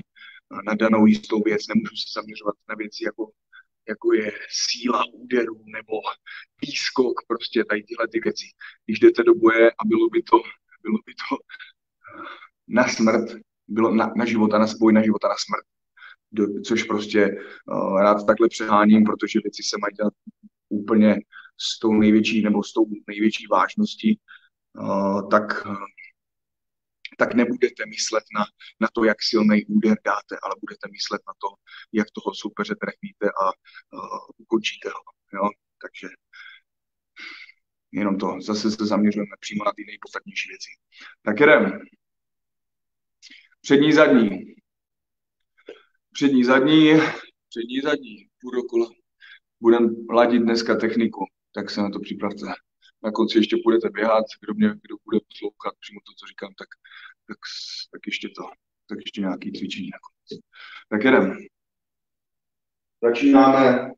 na danou jistou věc, nemůžu se zaměřovat na věci jako, jako je síla úderu nebo výskok, prostě tady tyhle ty věci. Když jdete do boje a bylo by to, bylo by to na smrt, bylo na, na život a na boj na život a na smrt. Do, což prostě uh, rád takhle přeháním, protože věci se mají dělat úplně s tou největší nebo s tou největší vážností, uh, tak tak nebudete myslet na, na to, jak silný úder dáte, ale budete myslet na to, jak toho soupeře trefíte a uh, ukončíte ho. Jo? Takže jenom to, zase se zaměřujeme přímo na ty nejpodstatnější věci. Tak jdem. Přední, zadní. Přední, zadní, přední, zadní, půl dokola. Budeme ladit dneska techniku, tak se na to připravte. Na konci ještě budete běhat, kdo, mě, kdo bude poslouchat přímo to, co říkám, tak tak, tak ještě to, tak ještě nějaký cvičení. Tak jdem. Začínáme,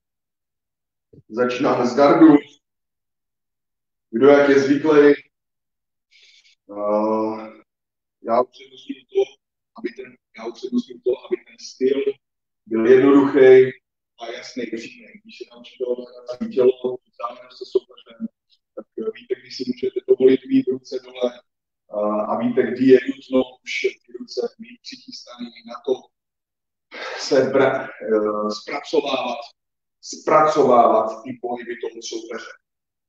začínáme z gardu. Kdo jak je zvyklý, uh, já upřednostním to, aby ten, já upřednostním to, aby ten styl byl jednoduchý a jasný, přímý. Když se naučíte ovládat tělo, vzájemně se soupeřem, tak víte, když si můžete dovolit mít ruce dole, a víte, kdy je nutno už ty ruce mít přichystaný na to se bra, uh, zpracovávat, zpracovávat ty pohyby tomu soupeře.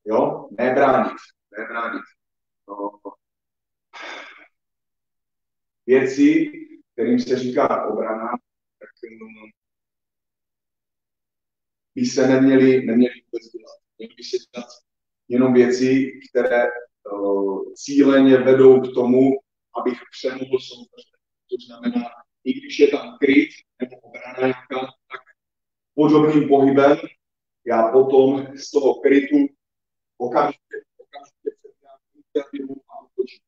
Jo? Nebránit, nebránit. No. Věci, kterým se říká obrana, tak um, by se neměly, neměly vůbec dělat. Měly by se dělat jenom věci, které Eh, cíleně vedou k tomu, abych přemohl soupeře. To znamená, i když je tam kryt nebo obrana tak podobným pohybem já potom z toho krytu okamžitě, okamžitě předám iniciativu a otočím.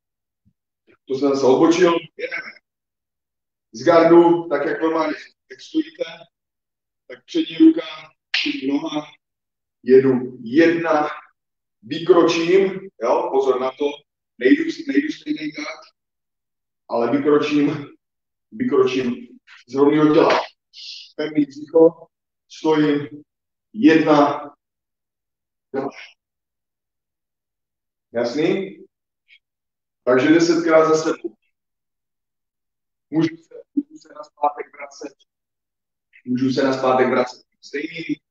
To jsem zase otočil, jedeme. Z gardu, tak jak normálně stojíte, tak přední ruka, přední noha, jedu jedna, vykročím, jo, pozor na to, nejdu, nejdu stejný ale vykročím, vykročím z rovného těla. Pevný břicho, stojím, jedna, dva. Jasný? Takže desetkrát za sebou. Můžu se, můžu se na zpátek vracet. Můžu se na zpátek vracet stejný,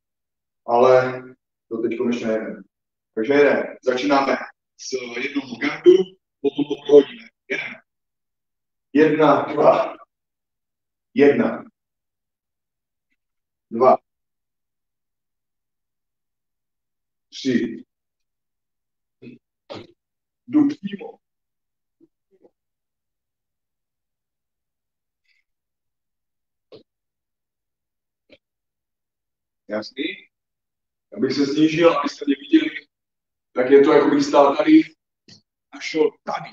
ale to teď ještě nejde. Takže. Začínáme s jednou gardu, potom to prohodíme. Jedeme. Jedna, dva. Jedna. Dva. Tři. Jdu přímo. Jasný? Abych se snížil, abyste tak je to, jako bych stál tady a šel tady,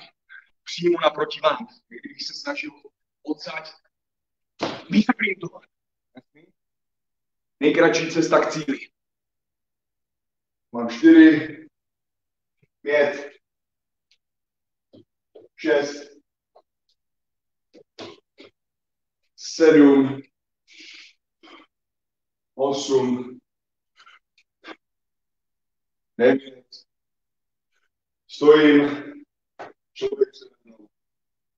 přímo naproti vám. Kdybych se snažil odsaď vysprintovat. Nejkratší cesta k cíli. Mám čtyři, pět, šest, sedm, osm, devět, stojím, člověk se mnou,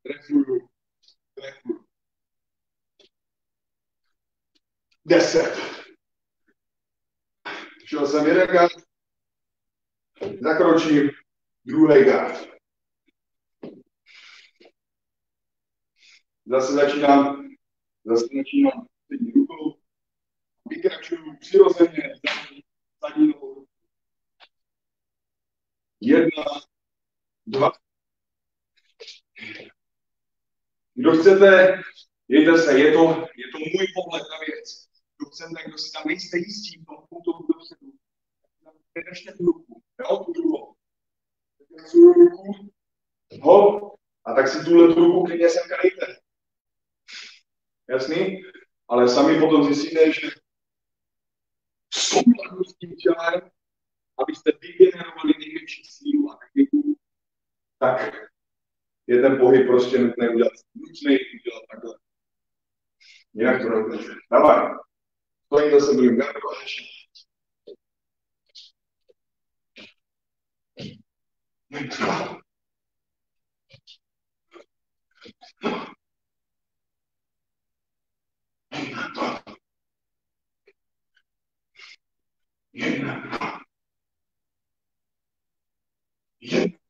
trefuju, trefuju. Deset. Šel jsem jeden gard, zakročím, druhý gard. Zase začínám, zase začínám přední rukou, vykračuju přirozeně zadní, zadní. Jedna, dva. Kdo chcete, jejte se, je to, je to můj pohled na věc. Kdo chcete, kdo si tam nejste jistí v tom punktu dopředu, držte tu ruku, jo, tu druhou. Ruku, hop, a tak si tuhle tu ruku klidně sem dejte. Jasný? Ale sami potom zjistíte, že souladu s tím tělem, abyste vygenerovali největší sílu a techniku, tak je ten pohyb prostě nutné udělat, nutné udělat takhle. Jinak to nebude. Dávaj. Stojím zase budím gardu a začínám. Jedna. Jedna. Jedna.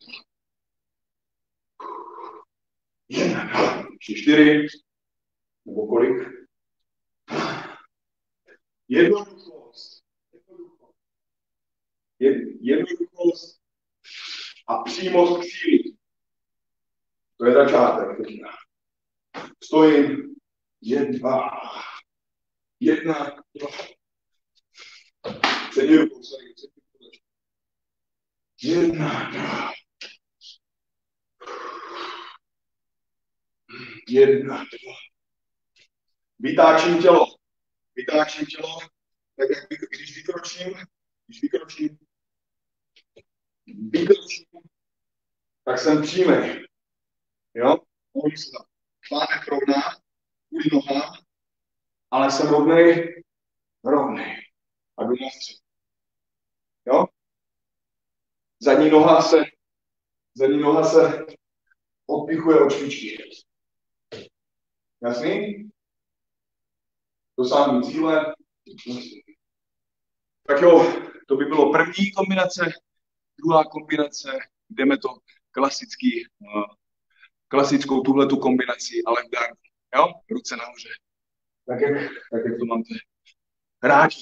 Ještě čtyři. Nebo kolik? Jednoduchost. Jednoduchost. Jednoduchost a přímo k cíli. To je začátek. Stojím. Jedna. Jedna. Dva. Přední rukou, sorry. Jedna. Dva. Jedna. Dva. Vytáčím tělo. Vytáčím tělo, tak jak když vykročím, když vykročím, vykročím, tak jsem přímý. Jo? Mohli se tam článek rovná, kvůli nohám, ale jsem rovný, rovný. A jdu na Jo? Zadní noha se, zadní noha se odpichuje od špičky. Jasný? Dosáhnu cíle. Tak jo, to by bylo první kombinace. Druhá kombinace, jdeme to klasický, uh, klasickou tuhle tu kombinaci Alec Dark, jo, ruce nahoře. Tak jak, tak jak to máte rádi.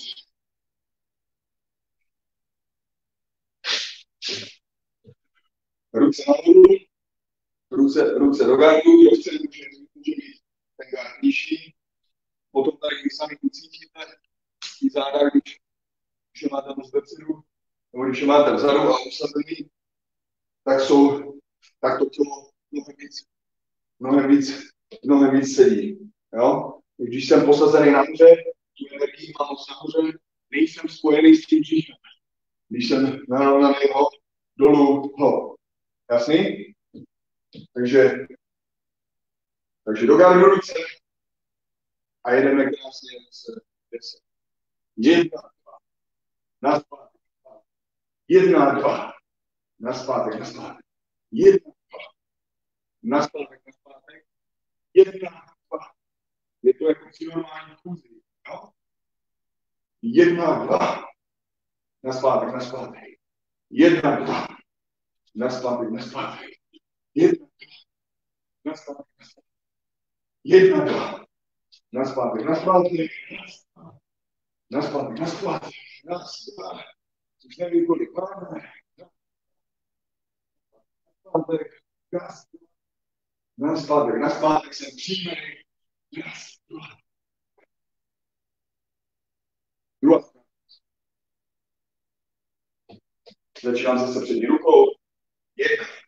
Ruce nahoru, ruce, ruce do gardu, kdo chce, může, může být ten gard nižší. Potom tady, když sami ucítíte, ty záda, když, když je máte moc vepředu, nebo když je máte vzadu a usazený, tak jsou, tak to tělo mnohem víc, mnohem víc, mnohem víc sedí. Jo? Když jsem posazený nahoře, tu energii mám moc nahoře, nejsem spojený s tím břichem. Když jsem narovnaný ho, dolů, ho. Jasný? Takže, takže do gardu ruce a jedeme krásně se deset. Jedna, dva, na zpátek, jedna, dva, na zpátek, na zpátek, jedna, dva, na zpátek, na zpátek, jedna, dva. Je to jako při normální chůzi, jo? Jedna, dva, na zpátek, na zpátek, jedna, dva, na zpátek, na zpátek, jedna, dva, na zpátek, Jedna, dva. Na zpátek, na zpátek. Na zpátek, na zpátek. Na zpátek. Už nevím, kolik máme. Na zpátek, na zpátek. Na zpátek, na zpátek jsem příjmený. Na zpátek. Druhá Začínám zase přední rukou. Jedna.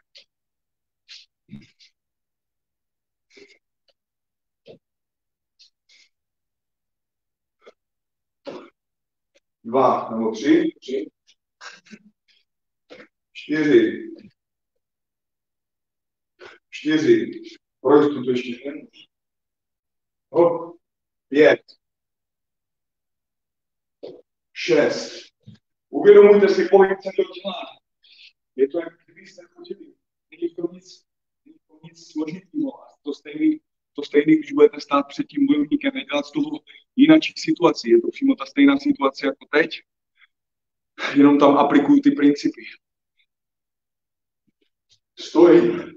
Dva nebo tři. tři. Čtyři. Čtyři. Proč to ještě? Hop. Pět. Šest. Uvědomujte si pohyb do těla. Je to, jak kdybyste chodili. Není to nic, není to nic složitého. To stejný, to stejný, když budete stát před tím bojovníkem, nedělat z toho jináčí situaci. Je to přímo ta stejná situace jako teď. Jenom tam aplikuju ty principy. Stojím.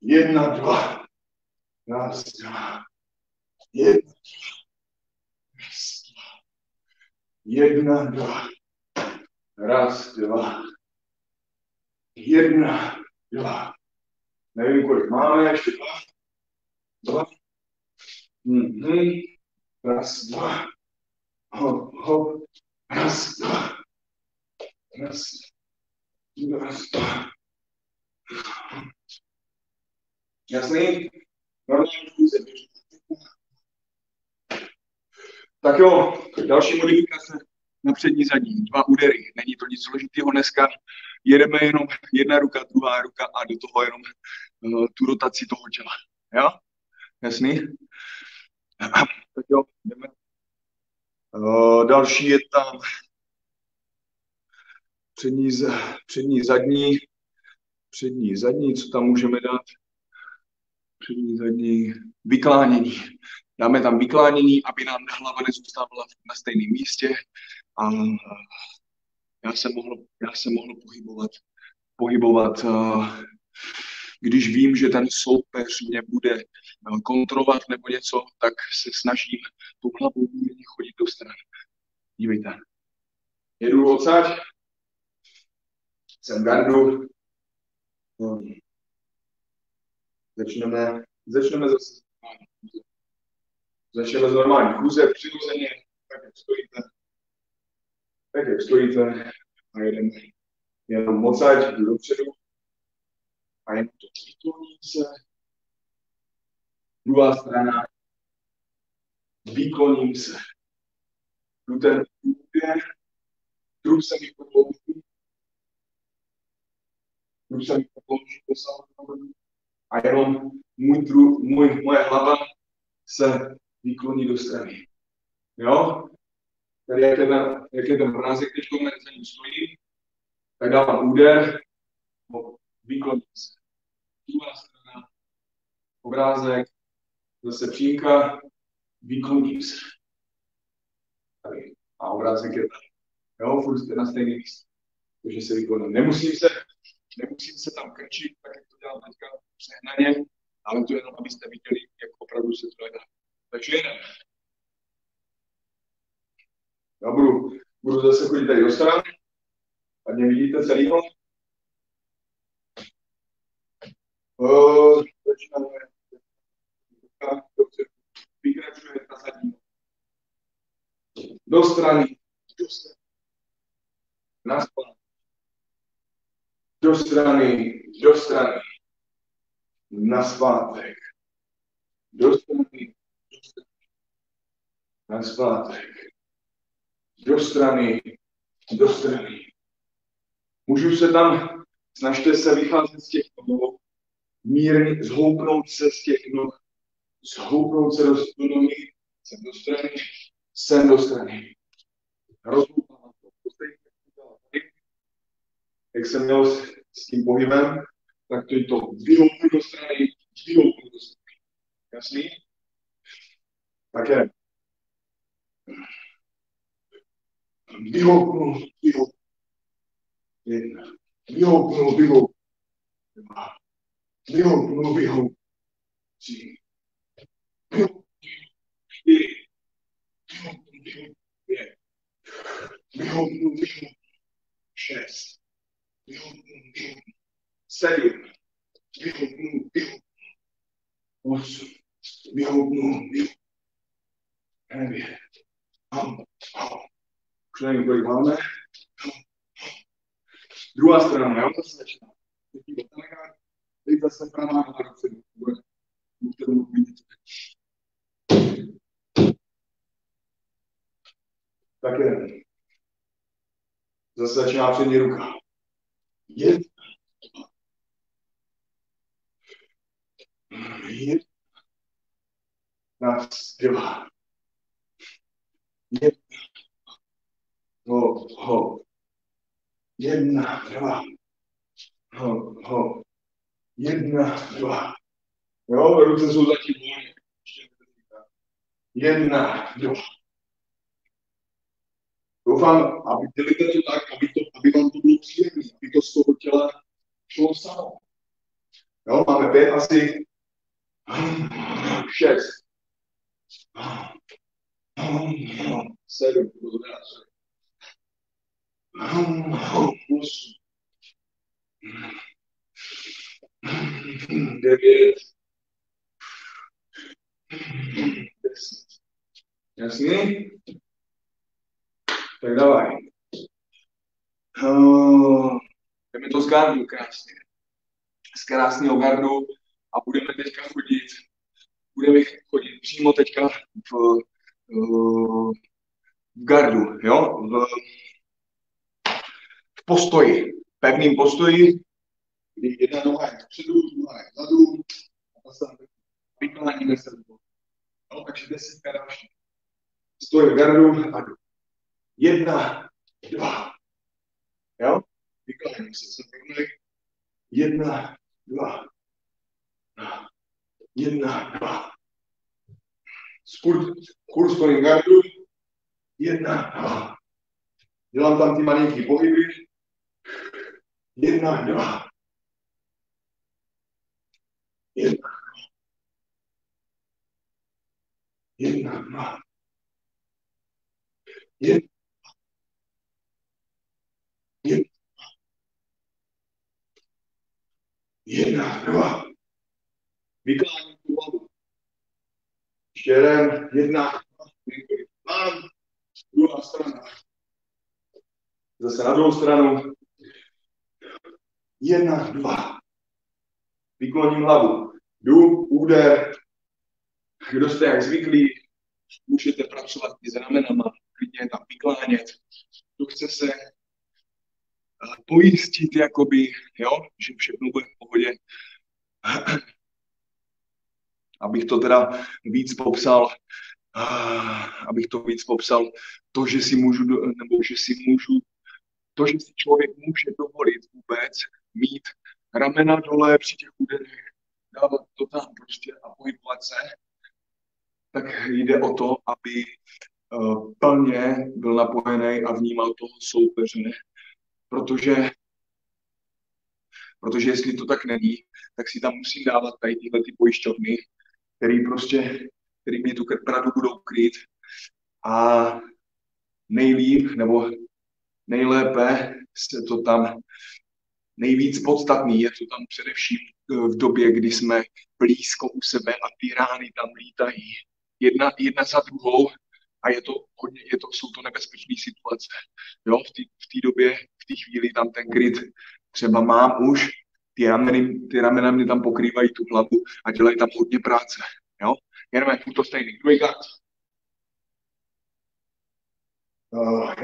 Jedna, dva. Raz, dva. Jedna, Raz, dva. Jedna, dva. Raz, dva. Jedna, dva. Nevím, kolik máme, ještě dva. Dva. Mhm. Raz, dva. Hop, hop. Raz, dva. Raz, raz, dva. Jasný? Tak jo, další modifikace na přední zadní, dva údery. Není to nic složitého dneska. Jedeme jenom jedna ruka, druhá ruka a do toho jenom uh, tu rotaci toho těla. Jo? Jasný? *clears throat* Tak jo, jdeme. Uh, další je tam přední, přední zadní, přední zadní, co tam můžeme dát? Přední zadní vyklánění. Dáme tam vyklánění, aby nám hlava nezůstávala na stejném místě a já se mohl, já se mohl pohybovat, pohybovat když vím, že ten soupeř mě bude kontrolovat nebo něco, tak se snažím tu hlavou mírně chodit do strany. Dívejte. Jedu odsaď, jsem gardu, začneme, začneme zase začneme z normální chůze, přirozeně, tak jak stojíte, tak jak stojíte. A jedeme jenom mocať, jdu dopředu a jen to vykloním se. Druhá strana, vykloním se. Jdu ten úběr, trup se mi podlouží, trup se mi podlouží do a jenom můj, trup, můj, moje hlava se výkloní do strany. Jo? Tady jak je ten, jak je ten obrázek, teď za ním stojí, tak dávám úder, výkloní se. Druhá strana, obrázek, zase přímka, výkloním se. Tady. A obrázek je tady. Jo, furt jste na stejný místě. Takže se výkloním. Nemusím se, nemusím se tam krčit, tak jak to dělám teďka přehnaně, ale to jenom, abyste viděli, jak opravdu se to dá. Takže jeden. Já budu, budu zase chodit tady do stran. A mě vidíte celýho? Uh, začínáme. Vykračuje na zadní. Do strany. Do strany. Na Do strany. Do strany. Na zpátek. Do strany na zpátek. Do strany, do strany. Můžu se tam, snažte se vycházet z těch nohou, mírně zhoupnout se z těch noh, zhoupnout se do, nohy, sem do strany, sem do strany. Rozhoupávám to. Jak jsem měl s, s tím pohybem, tak to je to vyhoupnu do strany, vyhoupnu do strany. Jasný? Tak je. Vyhoupnu, vyhoupnu. Jedna. Vyhoupnu, vyhoupnu. Dva. 六路六几六六六变六路六 seis meu meu sério meu meu osso meu meu é am am creio que vai né duas tramadas aqui tá ligado Teď zase pravá noha dopředu. Můžete tomu vidět. Tak jeden. Zase začíná přední ruka. Jedna. Jedna. Raz, dva. Jedna. Ho, ho. Jedna, dva. Ho, ho. Jedna, dva. Jo, ruce jsou zatím volné. Jedna, dva. Doufám, aby dělíte to tak, aby, to, aby vám to bylo příjemné, aby to z toho těla šlo samo. Jo, máme pět asi, šest, sedm, osm, devět, deset. Jasný? Tak dávaj. Uh, jdeme to z gardu krásně. Z krásného gardu a budeme teďka chodit, budeme chodit přímo teďka v, uh, v gardu, jo? V, v postoji, pevným postoji, kdy jedna noha je vpředu, druhá je vzadu, a vykláníme se do No, takže desetka další. Stojí gardu a jdu. Jedna, dva. Jo? Vykláním se, jsem rovnej. Jedna, dva. Jedna, dva. Skurt, kurz stojím gardu. Jedna, dva. Dělám tam ty malinký pohyby. Jedna, dva. Jedna. Jedna, dva. Jedna. Jedna, dva. Vykláním tu hlavu. Jeden, jedna, mám, druhá strana. Zase na druhou stranu. Jedna, dva. Vykloním hlavu. Jdu, úder. Kdo jste jak zvyklí, můžete pracovat i s ramenama, klidně tam vyklánět. Kdo chce se pojistit, jakoby, jo, že všechno bude v pohodě. *clears throat* Abych to teda víc popsal, abych to víc popsal, to, že si můžu, nebo že si můžu, to, že si člověk může dovolit vůbec mít ramena dole při těch úderech, dávat to tam prostě a pohybovat se, tak jde o to, aby uh, plně byl napojený a vnímal toho soupeře protože, protože jestli to tak není, tak si tam musím dávat tady tyhle ty pojišťovny, který prostě, který mě tu krpradu budou kryt a nejlíp nebo nejlépe se to tam nejvíc podstatný je to tam především v době, kdy jsme blízko u sebe a ty rány tam lítají jedna, jedna za druhou a je to hodně, je to, jsou to nebezpečné situace. Jo, v té v době, v té chvíli tam ten kryt třeba mám už, ty rameny, ty ramena mě tam pokrývají tu hlavu a dělají tam hodně práce. Jo? Jenom je to stejný. Druhý. Uh.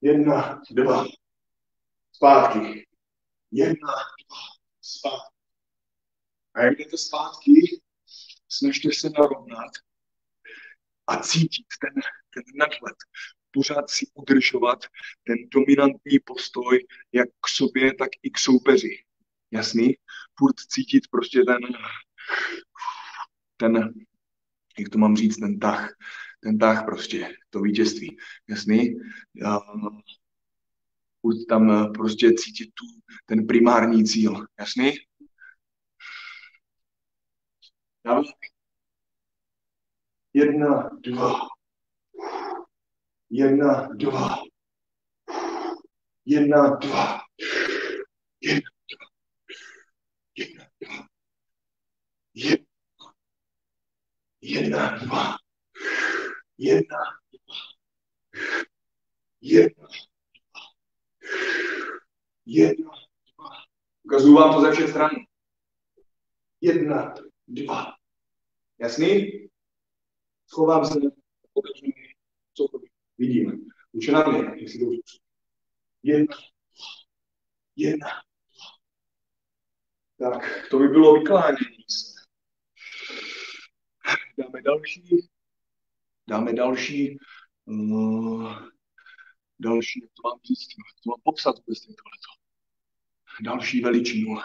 Jedna, dva. Zpátky. Jedna, dva. Zpátky. A jak jdete zpátky, snažte se narovnat a cítit ten, ten nadhled. Pořád si udržovat ten dominantní postoj jak k sobě, tak i k soupeři. Jasný? Furt cítit prostě ten, ten, jak to mám říct, ten tah, ten tah prostě, to vítězství. Jasný? furt tam eh, prostě cítit tu, ten primární cíl. Jasný? Dáme. Jedna, dva. Jedna, dva. Jedna, dva. Jedna, dva. Jedna, dva. Jedna, jedna dva. Jedna, dva. Jedna, dva. Jedna, dva. Ukazuju vám to ze všech stran. Jedna, dva. Jasný? Schovám se, mi cokoliv. Vidíme. Uče na mě, si to už Jedna, dva. Jedna, dva. Tak, to by bylo vyklánění se. Dáme další. Dáme další. Uh, další, jak to mám říct, to mám popsat vůbec tohleto. Další veličinu.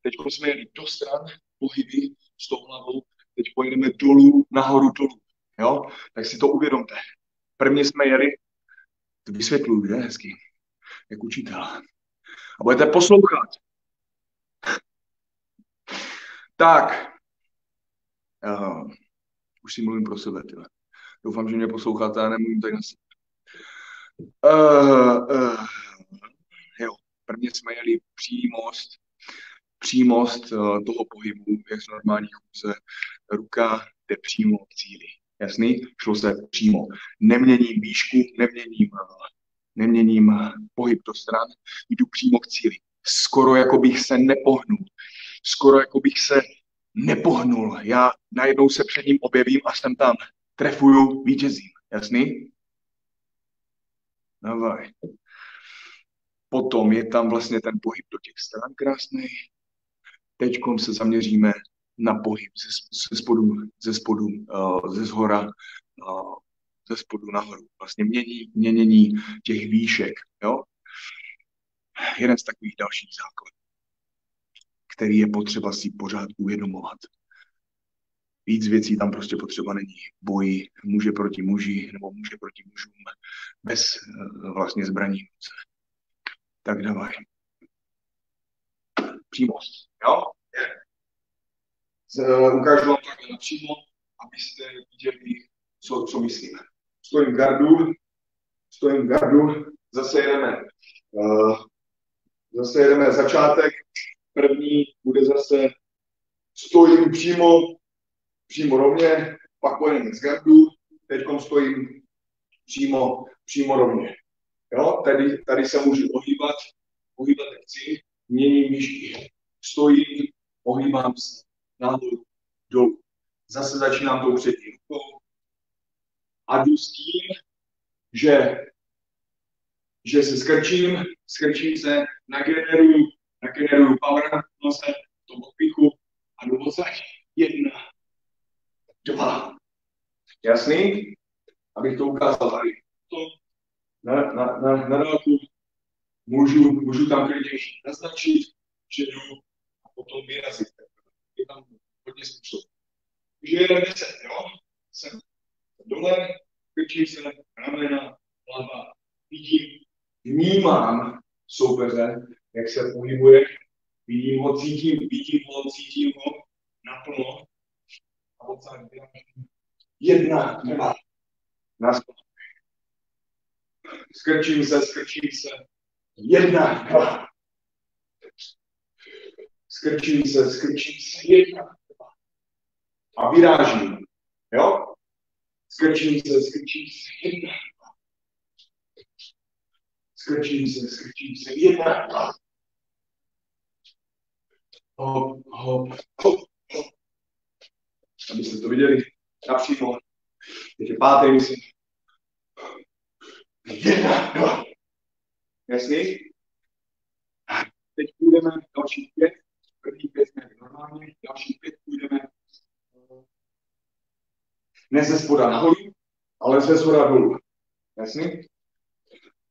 Teď jsme jeli do stran, pohyby s tou hlavou, teď pojedeme dolů, nahoru, dolů. Jo? Tak si to uvědomte. Prvně jsme jeli, to vysvětluju, že? Hezky. Jak učitel. A budete poslouchat. Tak. Uh, už si mluvím pro sebe, tyhle. Doufám, že mě posloucháte a nemluvím tak na sebe. Uh, uh, jo, prvně jsme jeli přímost, přímost uh, toho pohybu, jak z normální chůze, ruka jde přímo k cíli. Jasný? Šlo se přímo. Neměním výšku, neměním, neměním pohyb do stran, jdu přímo k cíli. Skoro jako bych se nepohnul. Skoro jako bych se nepohnul. Já najednou se před ním objevím a jsem tam. Trefuju, vítězím. Jasný? Davaj. Potom je tam vlastně ten pohyb do těch stran krásný. Teď se zaměříme na pohyb ze, ze spodu, ze spodu, uh, ze zhora, uh, ze spodu nahoru. Vlastně mění, měnění těch výšek. Jo? Jeden z takových dalších základů, který je potřeba si pořád uvědomovat. Víc věcí tam prostě potřeba není. Boj muže proti muži nebo muže proti mužům bez uh, vlastně zbraní. Tak dávaj. Přímost. Jo? Uh, ukážu vám takhle napřímo, abyste viděli, co, co myslíme. Stojím gardu, stojím gardu, zase jedeme, uh, zase jedeme začátek, první bude zase stojím přímo, přímo rovně, pak pojedeme z gardu, teď stojím přímo, přímo rovně. Jo, tady, tady se můžu ohýbat, ohýbat jak chci, měním výšky. Stojím, ohýbám se nahoru, dolů. Zase začínám tou přední rukou a jdu s tím, že, že se skrčím, skrčím se, nageneruju, nageneruju power nose, to odpichu a jdu odsaď. Jedna, dva. Jasný? Abych to ukázal tady. Na, na, na, na dálku můžu, můžu tam klidně naznačit, že jdu a potom vyrazit. Je tam hodně způsob. Takže je 10, jo? Jsem dole, krčím se, ramena, hlava, vidím, vnímám soupeře, jak se pohybuje, vidím ho, cítím, vidím ho, cítím ho naplno jedna, dva, naspět. Skrčím se, skrčím se. Jedna, dva. Skrčím se, skrčím se. Jedna, dva. A vyrážím. Jo? Skrčím se, skrčím se. Jedna, dva. Skrčím se, skrčím se. Jedna, dva. Hop, hop, hop, hop. Abyste to viděli napřímo. Teď je pátý, myslím. Jedna, dva. Jasný? Teď půjdeme další pět. První pět jsme normálně, další pět půjdeme ne ze spoda nahoru, ale ze zhora dolů. Jasný?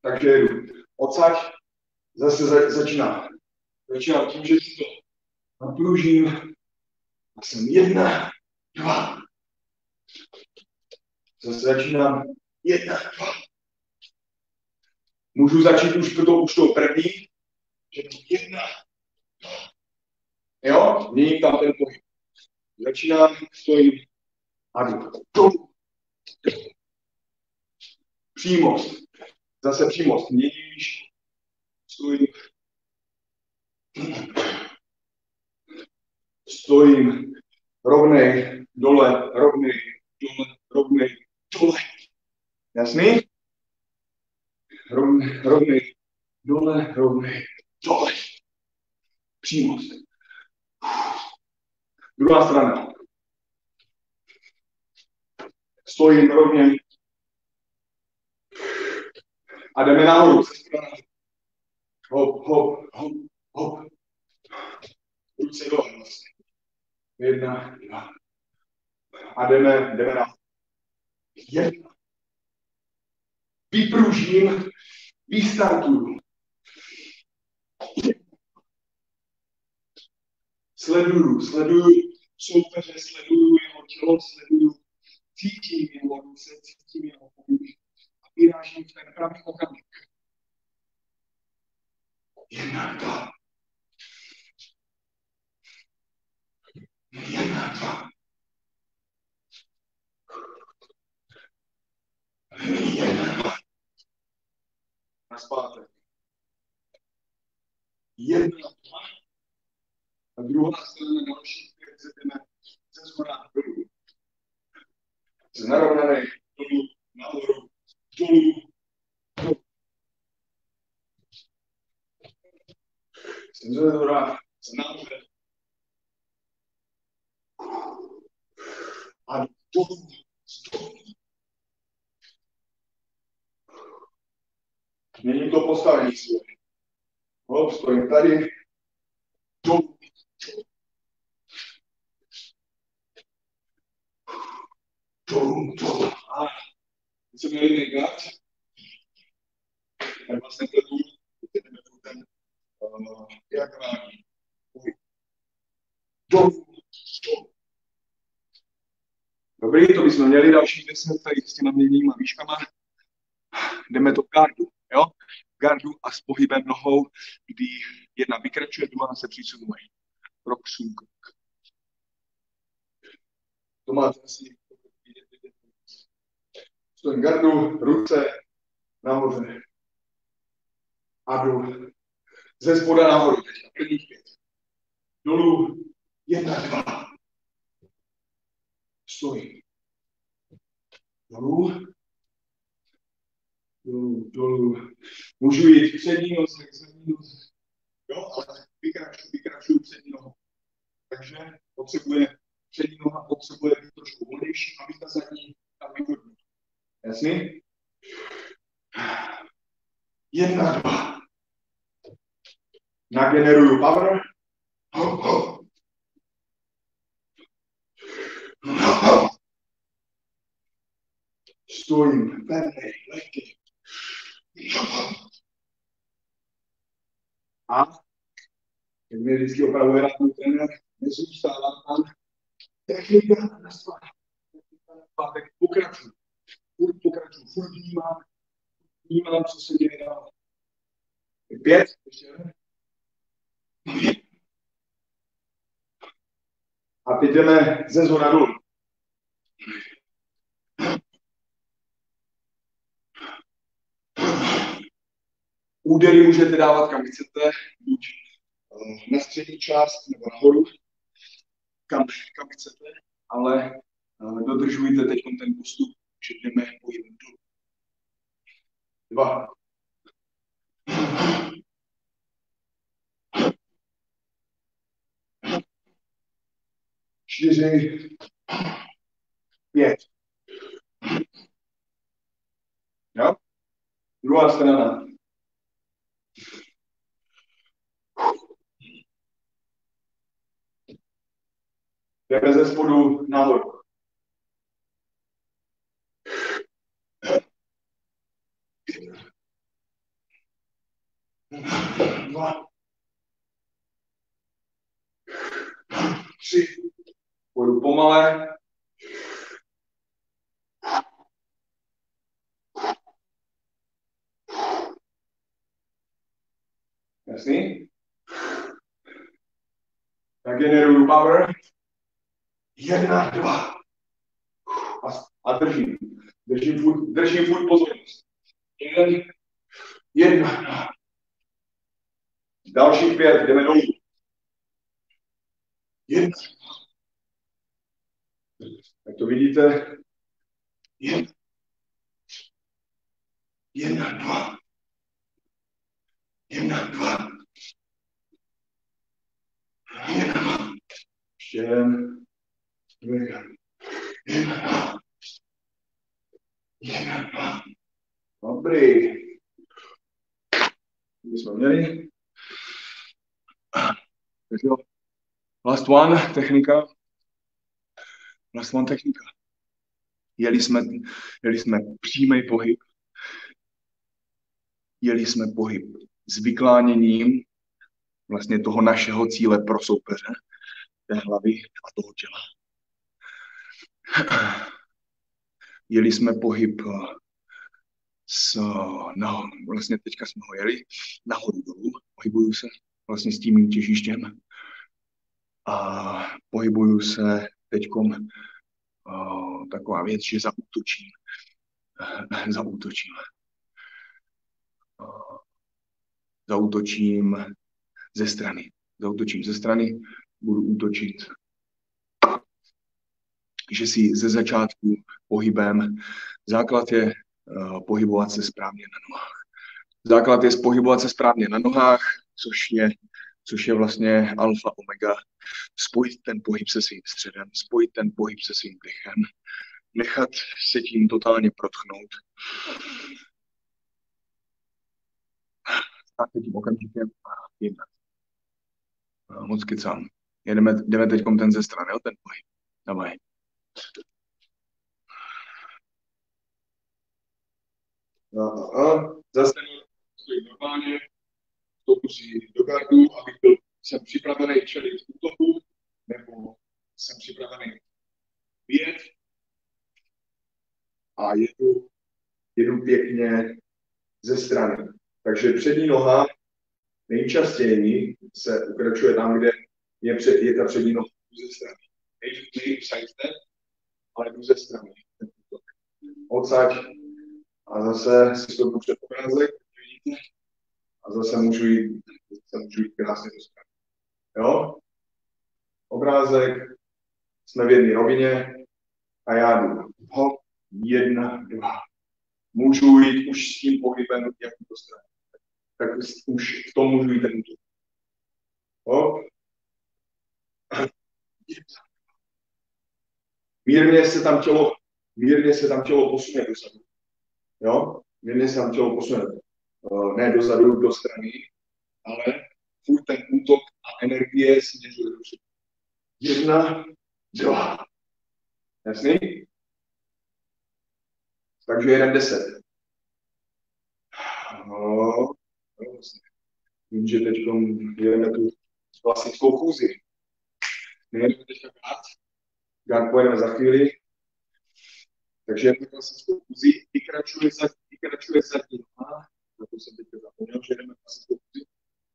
Takže jedu odsaď, zase za, začínám. Začínám tím, že si to napružím. A jsem jedna, dva. Zase začínám jedna, dva. Můžu začít už to už to první, že jedna, jo, měním tam ten pohyb. Začínám, stojím a jdu. Přímost. Zase přímost. Měníš, stojím. Stojím rovnej, dole, rovnej, dole, rovnej, dole. Jasný? rovný, rovný, dole, rovný, Přímo. Druhá strana. Stojím rovně. A jdeme nahoru. Hop, hop, hop, hop. Ruce dolů vlastně. Jedna, dva. A jdeme, jdeme na jedna. Vypružím, vystartuju. Sleduju, sleduju soupeře, sleduju jeho tělo, sleduju, cítím jeho ruce, cítím jeho pohyb a vyrážím ten pravý okamžik. Jedna, dva. Jedna, dva. Jedna, dva. Na zpátek. Jedna, dva. A druhá strana další, které jdeme ze zhora dolů. Z narovnané dolů, nahoru, dolů, dolů. Jsem ze zhora, z nahoře. A dolů, z dolů. Není to postavení svoje. Hop, stojím tady, dolů, Toronto. A my jsme měli negat, tak vlastně to. Dolů, dolů. Dobrý, to bychom měli další deset tady s těma měnýma výškama. Jdeme do gardu, jo? Gardu a s pohybem nohou, kdy jedna vykračuje, druhá se přisunuje. Krok, sum, krok. To máte asi Stojím gardu, ruce nahoře. A jdu ze spoda nahoru teďka, prvních pět. Dolů, jedna, dva. Stojím. Dolů, dolů, dolů. Můžu jít přední nosek, zadní nosek. Jo, ale vykračuju, vykračuju přední nohu. Takže potřebuje, přední noha potřebuje být trošku volnější, aby ta zadní tam vygodnila. Jasný? Jedna, dva. Nageneruju power. Hop, hop. Stojím pevnej, lehký. A jak mě vždycky opravuje rád můj trenér, nezůstává tam technika na spátek. Pokračuj furt pokračuju, furt vnímám, vnímám, co se děje dál. Pět, ještě A teď jdeme ze zhora dolů. Údery můžete dávat kam chcete, buď eh, na střední část nebo nahoru, kam, kam chcete, ale eh, dodržujte teď ten postup že jdeme pohybem dolů. Dva. Čtyři. Pět. Jo? Druhá strana. Jdeme ze spodu nahoru. Dva. Tři. Půjdu pomale. Jasný? Tak generuju power. Jedna, dva. A, a držím. Držím furt, držím furt pozornost. Jeden, jedna. Dalších pět, jdeme dolů. Jedna. Jak to vidíte? Jedna. Jedna, dva. Jedna, dva. Ještě jeden. Jeden. Jeden. Dobrý. My jsme měli. Tak. Last one, technika. Last one, technika. Jeli jsme, jeli jsme přímý pohyb. Jeli jsme pohyb s vykláněním vlastně toho našeho cíle pro soupeře, té hlavy a toho těla. Jeli jsme pohyb s, no, vlastně teďka jsme ho jeli nahoru dolů, pohybuju se vlastně s tím těžištěm a pohybuju se teďkom uh, taková věc, že *laughs* zaútočím. zaútočím. Uh, zaútočím ze strany. Zautočím ze strany, budu útočit. Že si ze začátku pohybem, základ je uh, pohybovat se správně na nohách. Základ je pohybovat se správně na nohách, což je, což je vlastně alfa omega. Spojit ten pohyb se svým středem, spojit ten pohyb se svým dechem, nechat se tím totálně protchnout. Tak tím okamžikem a moc kecám. Jedeme, jdeme teď ten ze strany, jo, ten pohyb. Dávaj. A, a zase stojí normálně, si do gardu, abych byl, jsem připravený čelit útoku, nebo jsem připravený vyjet a jedu, jedu pěkně ze strany. Takže přední noha nejčastěji se ukračuje tam, kde je, před, je ta přední noha ze strany. Nejdřív sidestep, ale jdu ze strany. Odsaď a zase si to před obrázek, vidíte, a zase můžu jít, zase můžu jít krásně do strany. Jo? Obrázek, jsme v jedné rovině a já jdu. Hop, jedna, dva. Můžu jít už s tím pohybem, do strany tak už v tom můžu jít ten útok. Mírně se tam tělo, mírně se tam tělo posune dozadu. Jo? Mírně se tam tělo posune ne dozadu, do strany, ale furt ten útok a energie směřuje dopředu. Jedna, dva. Jasný? Takže jeden deset. No, Vím, že teď jedeme tu klasickou chůzi. Nejedeme teďka gard. Gard pojedeme za chvíli. Takže jedeme klasickou chůzi. Vykračuje, za, vykračuje zadní noha. Na to jsem teďka zapomněl, že klasickou chůzi.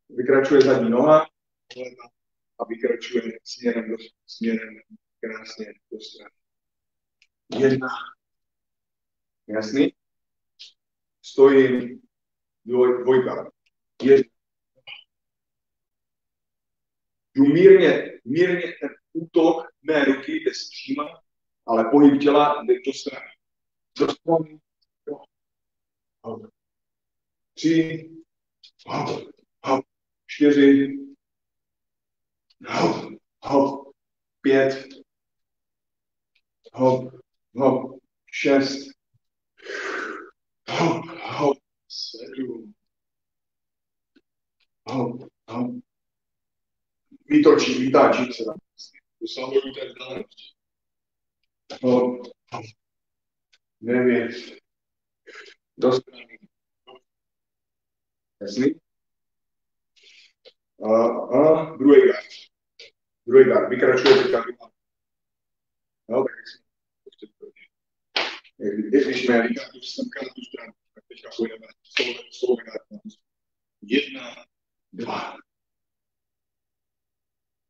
Vykračuje zadní noha a vykračuje směrem, do, směrem krásně do strany. Jedna. Jasný? Stojím dvoj, dvojka. Je, jdu mírně, mírně ten útok mé ruky jde zpříma, ale pohyb těla jde do strany. Do strany. Hop. Tři. Hop. Hop. Čtyři. Hop. Hop. Pět. Hop. Hop. Šest. Hop. Hop. Sedm. Hop. Hop vytočí, vytáčí se tam. Dosahují té vzdálenosti. No, devět. Do strany. Jasný? A, a druhý gard. Druhý gard. Vykračuje teďka. No, tak jak jsme když jsme tu semka na tu stranu, tak teďka půjdeme z toho Jedna, dva,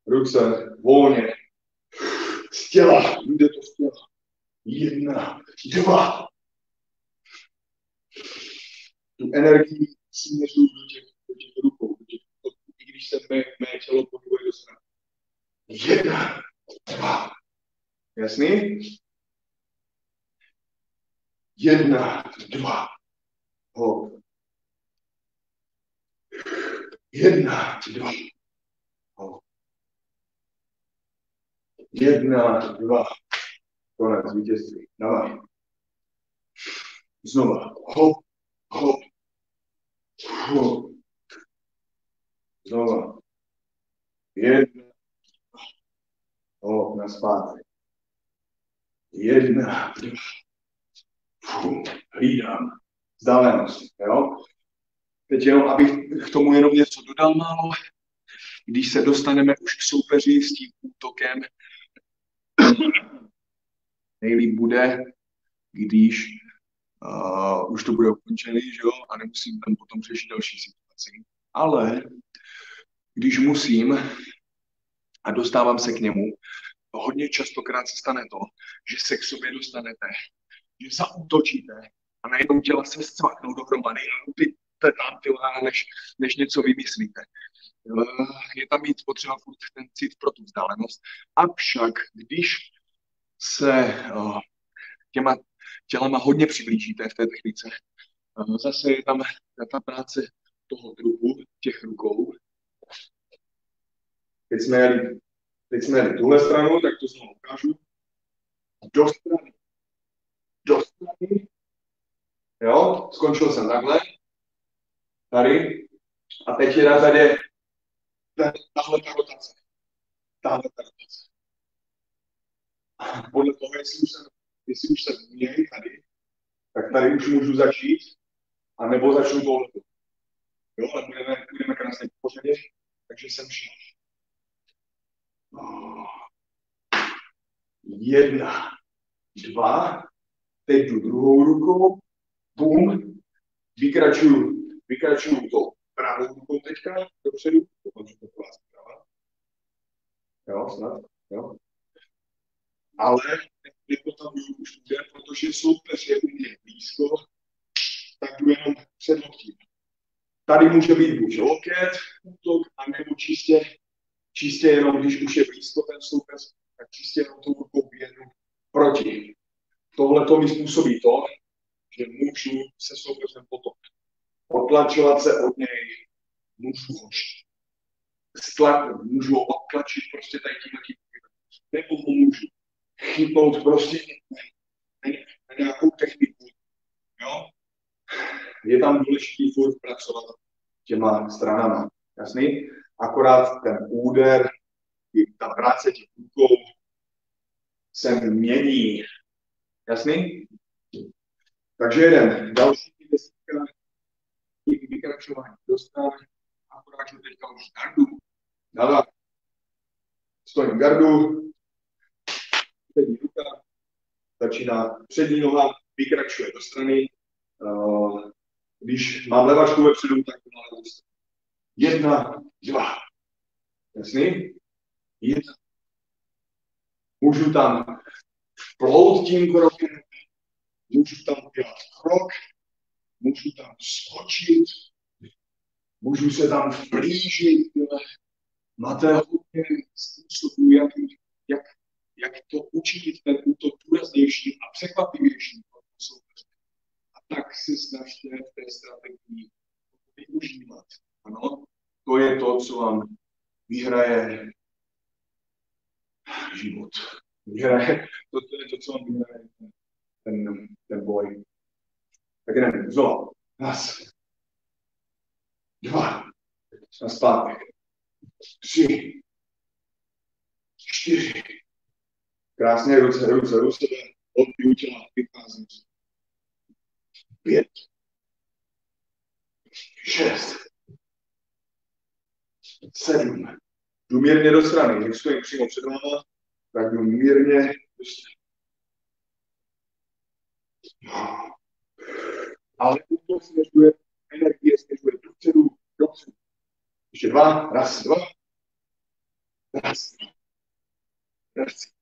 ruce volně, z těla, jde to z těla. Jedna, dva. Tu energii směřuju do těch, do těch rukou, do těch i když se mé, mé tělo pohybuje do strany. Jedna, dva. Jasný? Jedna, dva. Hop. Jedna, dva. Hop. Jedna, dva. Konec vítězství. Dávaj. Znova. Hop, hop, Znova. Jedna. Hop, na zpátek. Jedna, hlídám. Vzdálenost, jo? Teď jenom, abych k tomu jenom něco dodal málo. Když se dostaneme už k soupeři s tím útokem, *clears throat* nejlíp bude, když uh, už to bude ukončený, že jo, a nemusím tam potom řešit další situaci. Ale když musím a dostávám se k němu, hodně častokrát se stane to, že se k sobě dostanete, že zaútočíte a najednou těla se scvaknou dohromady a ty tam ty než, než něco vymyslíte. Je tam mít potřeba furt ten cit pro tu vzdálenost. Avšak, když se uh, těma tělama hodně přiblížíte v té technice, zase je tam ta práce toho druhu, těch rukou. Teď jsme teď jsme jeli tuhle stranu, tak to znovu ukážu. Do strany. Do strany. Jo, skončil jsem takhle. Tady. A teď je na řadě tahle ta rotace. Tahle ta rotace. Podle toho, jestli už jsem, jestli už jsem měl tady, tak tady už můžu začít, a nebo začnu tohle. Jo, ale budeme, budeme krásně po pořadě, takže jsem šel. Jedna, dva, teď jdu druhou rukou, bum, vykračuju, vykračuju to pravou rukou teďka dopředu, dokonce to vás. Jo, snad, jo. Ale nepotavuju už tude, protože soupeř je u mě blízko, tak jdu jenom před loktím. Tady může být buď loket, útok, anebo čistě, čistě jenom, když už je blízko ten soupeř, tak čistě jenom tou rukou běhnu proti. Tohle to mi způsobí to, že můžu se soupeřem potom otlačovat se od něj, můžu ho stlak, můžu ho otlačit prostě tady tím nebo ho můžu chytnout prostě nějakou techniku. Jo? Je tam důležitý furt pracovat těma stranama. Jasný? Akorát ten úder, ta práce těch rukou se mění. Jasný? Takže jeden další desítka vykračování dostane, akorát, že teďka už gardu. Dala. Stojím gardu, přední ruka, začíná přední noha, vykračuje do strany. Uh, když mám levačku vepředu, tak to levou. Jedna, dva. Jasný? Jedna. Můžu tam plout tím krokem, můžu tam udělat krok, můžu tam skočit, můžu se tam vplížit, máte hodně způsobů, jak, jak, jak to učinit ten útok důraznější a překvapivější A tak se snažte v té strategii využívat. Ano, to je to, co vám vyhraje život. Vyhraje, to, to je to, co vám vyhraje ten, ten boj. Tak jdeme, znovu. Raz. Dva. Na zpátek. Tři. Čtyři. Krásně ruce, ruce, ruce. Od těla vycházím. Pět. Šest. Sedm. Jdu mírně do strany. Když stojím přímo před váma, tak jdu mírně do strany. ale útok směřuje, energie směřuje dopředu, dopředu. Ještě dva, raz, dva, raz, raz.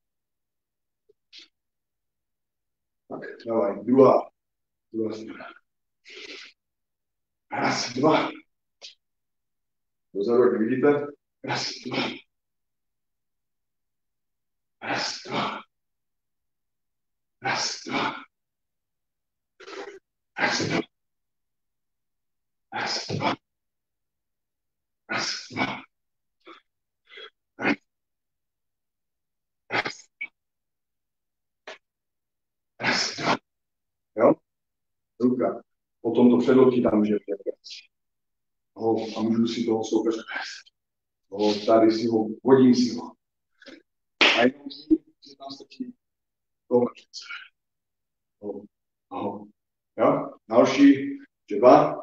Tak, dávaj, druhá, druhá strana. Raz, dva. Dozadu, jak vidíte, raz, dva. Raz, dva. Raz, dva. Raz, dva. Raz, dva. Raz, dva. Raz, předloží tam, že je no, a můžu si toho soupeře. No, tady si ho, hodím si ho. A jenom si, že tam stačí tohle přece. No, no. Jo? Další, že dva,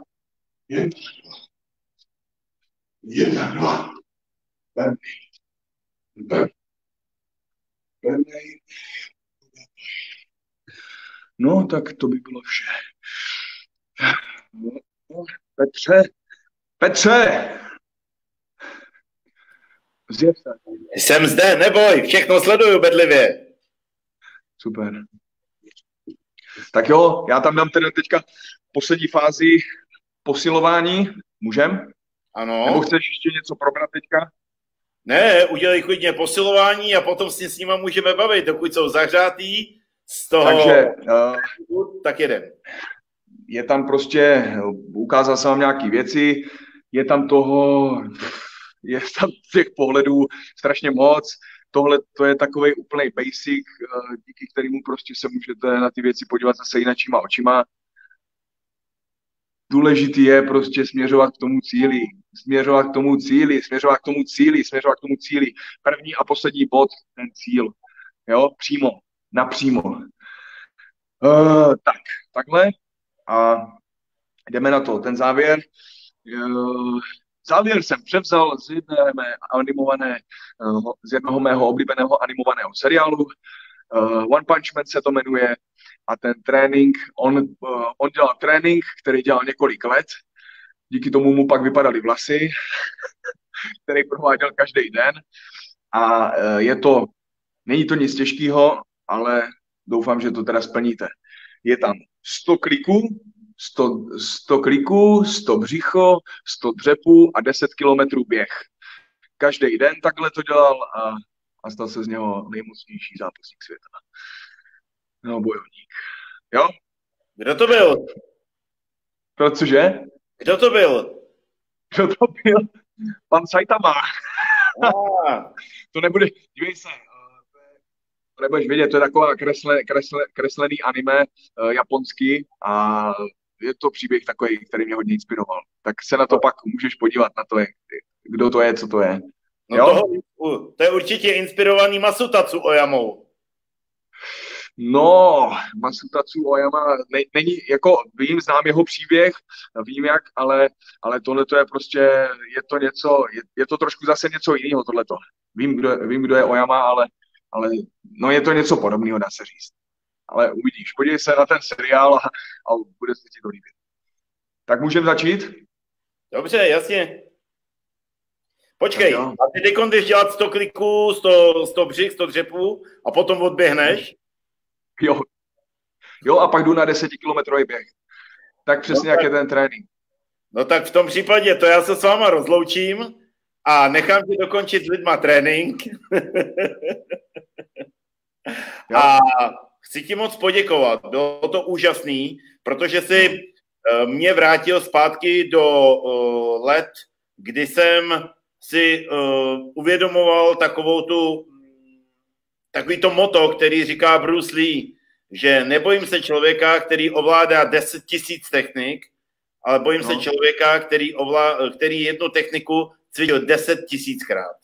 jedna, dva. Jedna, dva. Pevný. Pevný. Pevný. No, tak to by bylo vše. Petře, Petře! Zjev se. Jsem zde, neboj, všechno sleduju bedlivě. Super. Tak jo, já tam dám teda teďka poslední fázi posilování. Můžem? Ano. Nebo chceš ještě něco probrat teďka? Ne, udělej klidně posilování a potom si s nima můžeme bavit, dokud jsou zahřátý z toho, Takže, uh, tak jeden. Je tam prostě, ukázal jsem vám nějaké věci, je tam toho, je tam těch pohledů strašně moc. Tohle to je takový úplný basic, uh, díky kterému prostě se můžete na ty věci podívat zase jinakýma očima. Důležitý je prostě směřovat k tomu cíli, směřovat k tomu cíli, směřovat k tomu cíli, směřovat k tomu cíli. První a poslední bod, ten cíl. Jo, přímo napřímo. Uh, tak, takhle a jdeme na to. Ten závěr, uh, závěr jsem převzal z jedné mé animované, uh, z jednoho mého oblíbeného animovaného seriálu. Uh, One Punch Man se to jmenuje a ten trénink, on, on dělal trénink, který dělal několik let, díky tomu mu pak vypadaly vlasy, *laughs* který prováděl každý den a je to, není to nic těžkého, ale doufám, že to teda splníte. Je tam 100 kliků, 100, 100 kliků, 100 břicho, 100 dřepů a 10 kilometrů běh. Každý den takhle to dělal a, a stal se z něho nejmocnější zápasník světa. No, bojovník. Jo? Kdo to byl? Protože? Kdo to byl? Kdo to byl? Pan Saitama. Ah. *laughs* to nebude, dívej se, to nebudeš vědět, to je taková kresle, kresle, kreslený anime uh, japonský a je to příběh takový, který mě hodně inspiroval. Tak se na to pak můžeš podívat, na to, jak, kdo to je, co to je. No jo? Toho, to je určitě inspirovaný Masutacu Oyamou. No, Masutacu Oyama ne, není, jako vím, znám jeho příběh, vím jak, ale, ale tohle to je prostě, je to něco, je, je to trošku zase něco jiného tohleto. Vím, kdo, vím, kdo je Oyama, ale ale no je to něco podobného, dá se říct. Ale uvidíš, podívej se na ten seriál a, a bude se ti to líbit. Tak můžeme začít? Dobře, jasně. Počkej, a ty teď jdeš dělat 100 kliků, 100, 100 břih, 100 dřepů a potom odběhneš? *laughs* Jo. Jo, a pak jdu na 10 kilometrový běh. Tak přesně, no, jak je ten trénink. No tak v tom případě to já se s váma rozloučím a nechám ti dokončit s lidma trénink. *laughs* a chci ti moc poděkovat. Bylo to úžasný, protože si eh, mě vrátil zpátky do uh, let, kdy jsem si uh, uvědomoval takovou tu, takový to moto, který říká Bruce Lee, že nebojím se člověka, který ovládá 10 tisíc technik, ale bojím no. se člověka, který, ovlá, který jednu techniku cvičil 10 tisíckrát.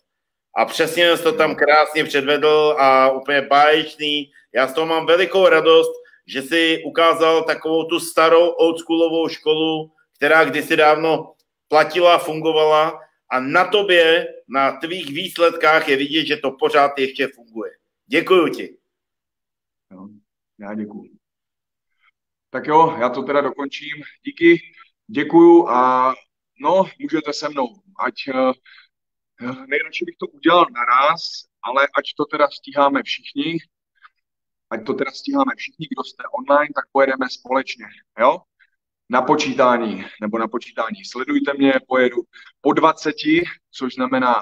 A přesně to tam krásně předvedl a úplně báječný. Já z toho mám velikou radost, že si ukázal takovou tu starou oldschoolovou školu, která kdysi dávno platila, fungovala a na tobě, na tvých výsledkách je vidět, že to pořád ještě funguje. Děkuju ti. Jo, já děkuju. Tak jo, já to teda dokončím. Díky, děkuju a no, můžete se mnou, ať uh, nejradši bych to udělal naraz, ale ať to teda stíháme všichni, ať to teda stíháme všichni, kdo jste online, tak pojedeme společně, jo? Na počítání, nebo na počítání. Sledujte mě, pojedu po 20, což znamená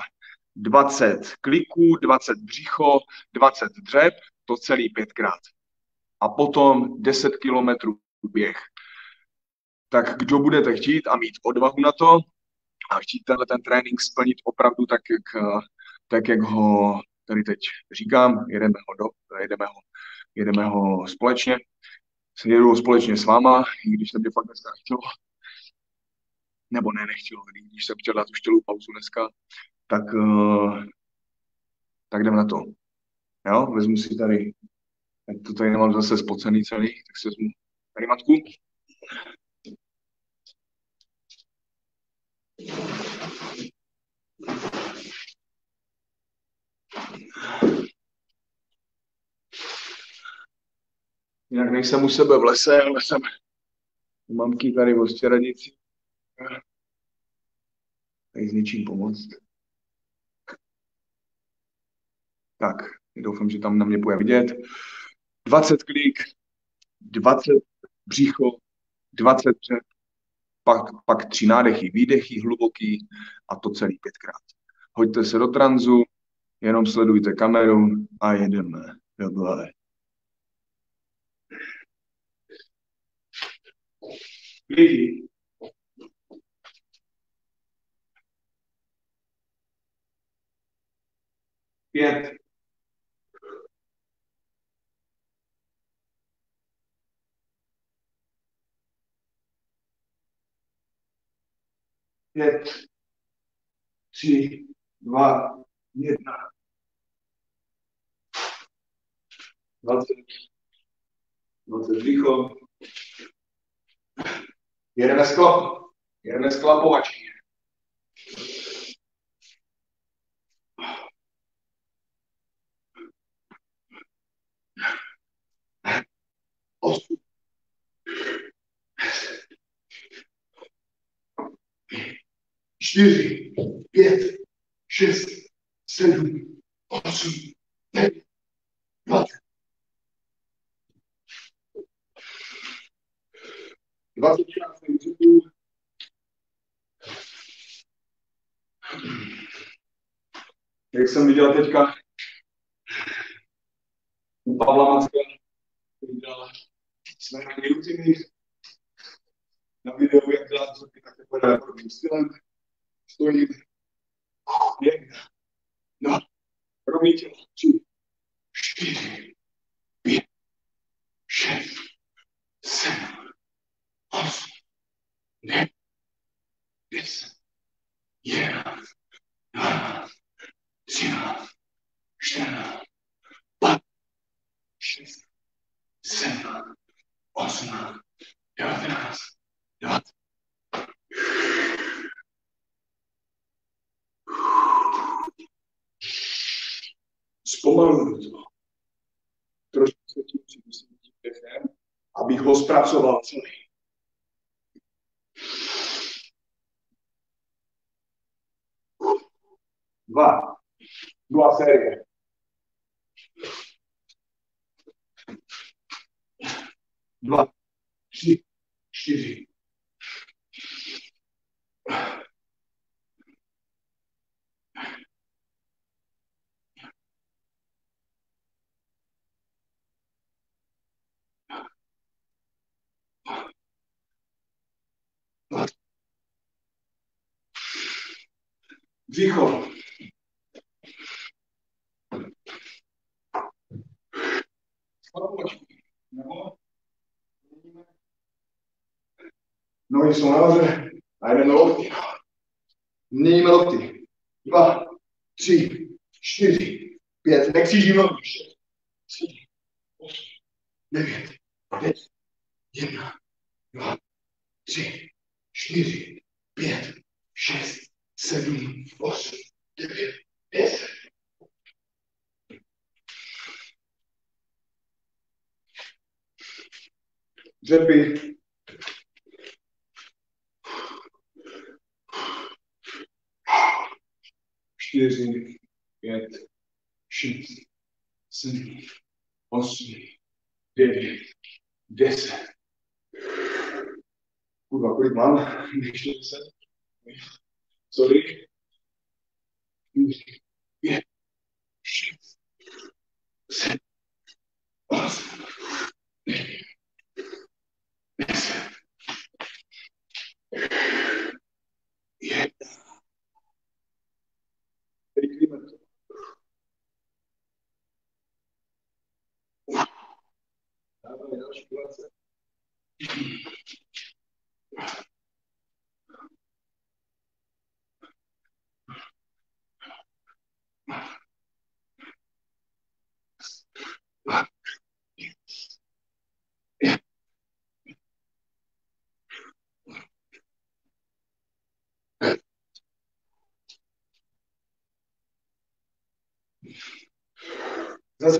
20 kliků, 20 břicho, 20 dřep, to celý pětkrát. A potom 10 kilometrů běh tak kdo budete chtít a mít odvahu na to a chtít tenhle ten trénink splnit opravdu tak, jak, tak, jak ho tady teď říkám, jedeme ho, do, jedeme ho, jedeme ho společně, jedu společně s váma, i když se mě fakt dneska nechtělo. Nebo ne, nechtělo. Když jsem chtěl dát už tělu pauzu dneska, tak, uh, tak jdem na to. Jo, vezmu si tady, to tady nemám zase spocený celý, tak si vezmu tady matku. Jinak nejsem u sebe v lese, ale jsem u mamky tady v Ostěradici. Tady s něčím pomoct. Tak, doufám, že tam na mě bude vidět. 20 klik, 20 břicho, 20 před, pak, pak tři nádechy, výdechy hluboký a to celý pětkrát. Hoďte se do tranzu, jenom sledujte kameru a jedeme. Dobře. Lidi. Pět. Pět, tři, dva, jedna. Dvacet. Dvacet východ. Jedeme sklap. Jedeme sklapovačky. Osm. Čtyři, pět, šest, sedm, osm, devět, dvacet. 20 minut Jak jsem viděl teďka u Pavla Macka, který dělal své rutiny na videu, jak dělá to tak takové podobným stylem. Stojím, jedna, dva, rovný tělo, tři, čtyři, pět, šest, sedm, osm, devět, deset, jedenáct, dvanáct, třináct, čtrnáct, pat, šest, sedm, osmnáct, Zpomaluju to. Trošku se tím připustím tím dechem, abych ho zpracoval celý. Dva. Druhá série. Dva, tři, čtyři. Východ. Nohy jsou nahoře a jdeme lokty. Měníme lokty. Dva, tři, čtyři, pět. Nekřížím nohy. Šest, sedm, osm, devět, deset, jedna, dva, tři, čtyři, pět, šest, sedm, osm, devět, deset. Dřepy. Čtyři, pět, šest, sedm, osm, devět, deset. Kurva, kolik mám? Ještě deset. Sorry. Čtyři, pět, šest, sedm, osm, That's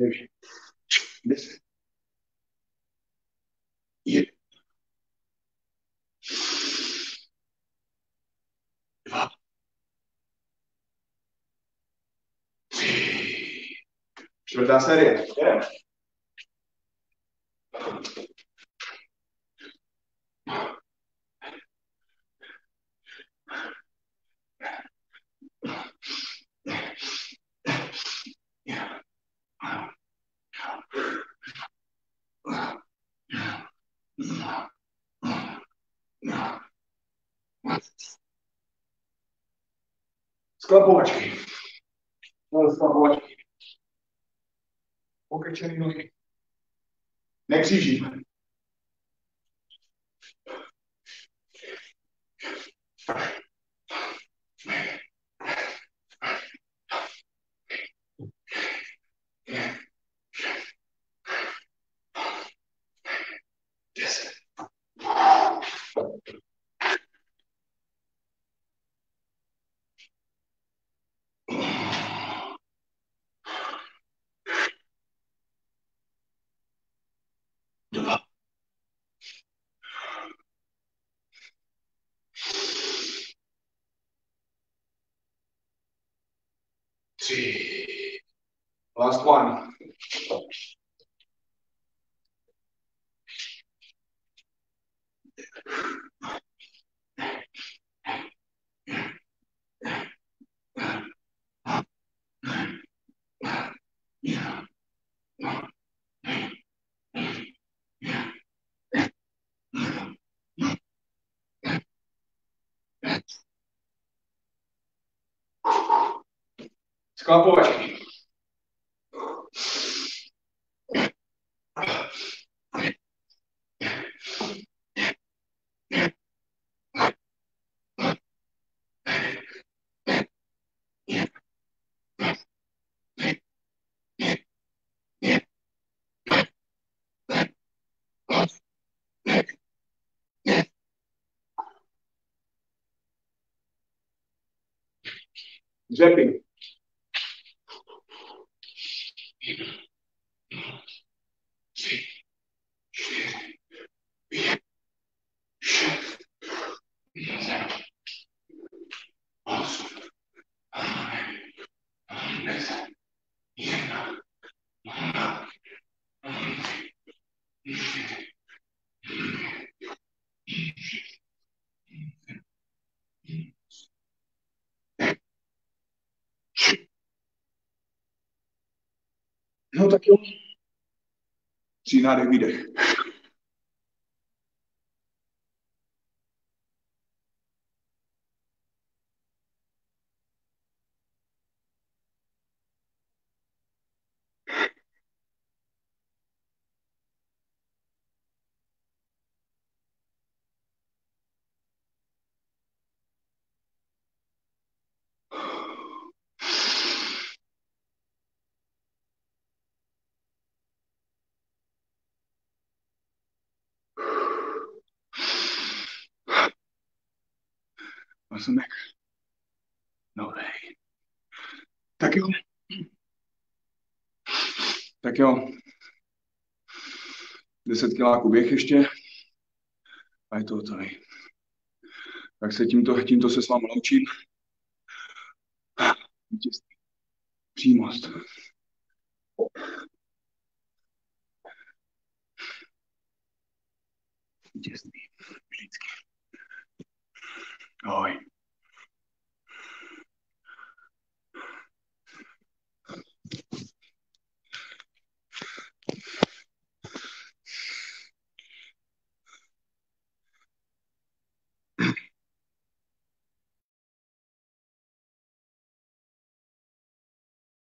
Jedna. Rychlíme to. Dáváme další 20. Zase sklápovačky. Nabírám a namoc. osm, devět, deset, jeden, dva, tři. Čtvrtá série. Jdeme. Sklapovačky. Sklapovačky. Pokrčený nohy. Nekřížíme. Deset. Dva. Tři. Last one. Скобочки. No tak jo. Tří nádech, výdech. Rozumek? Novej. Tak jo. Tak jo. Deset kiláků běh ještě. A je to hotový. Tak se tímto, tímto se s vámi loučím. Vítězství. Přímost. vítězství. Vždycky. Oi.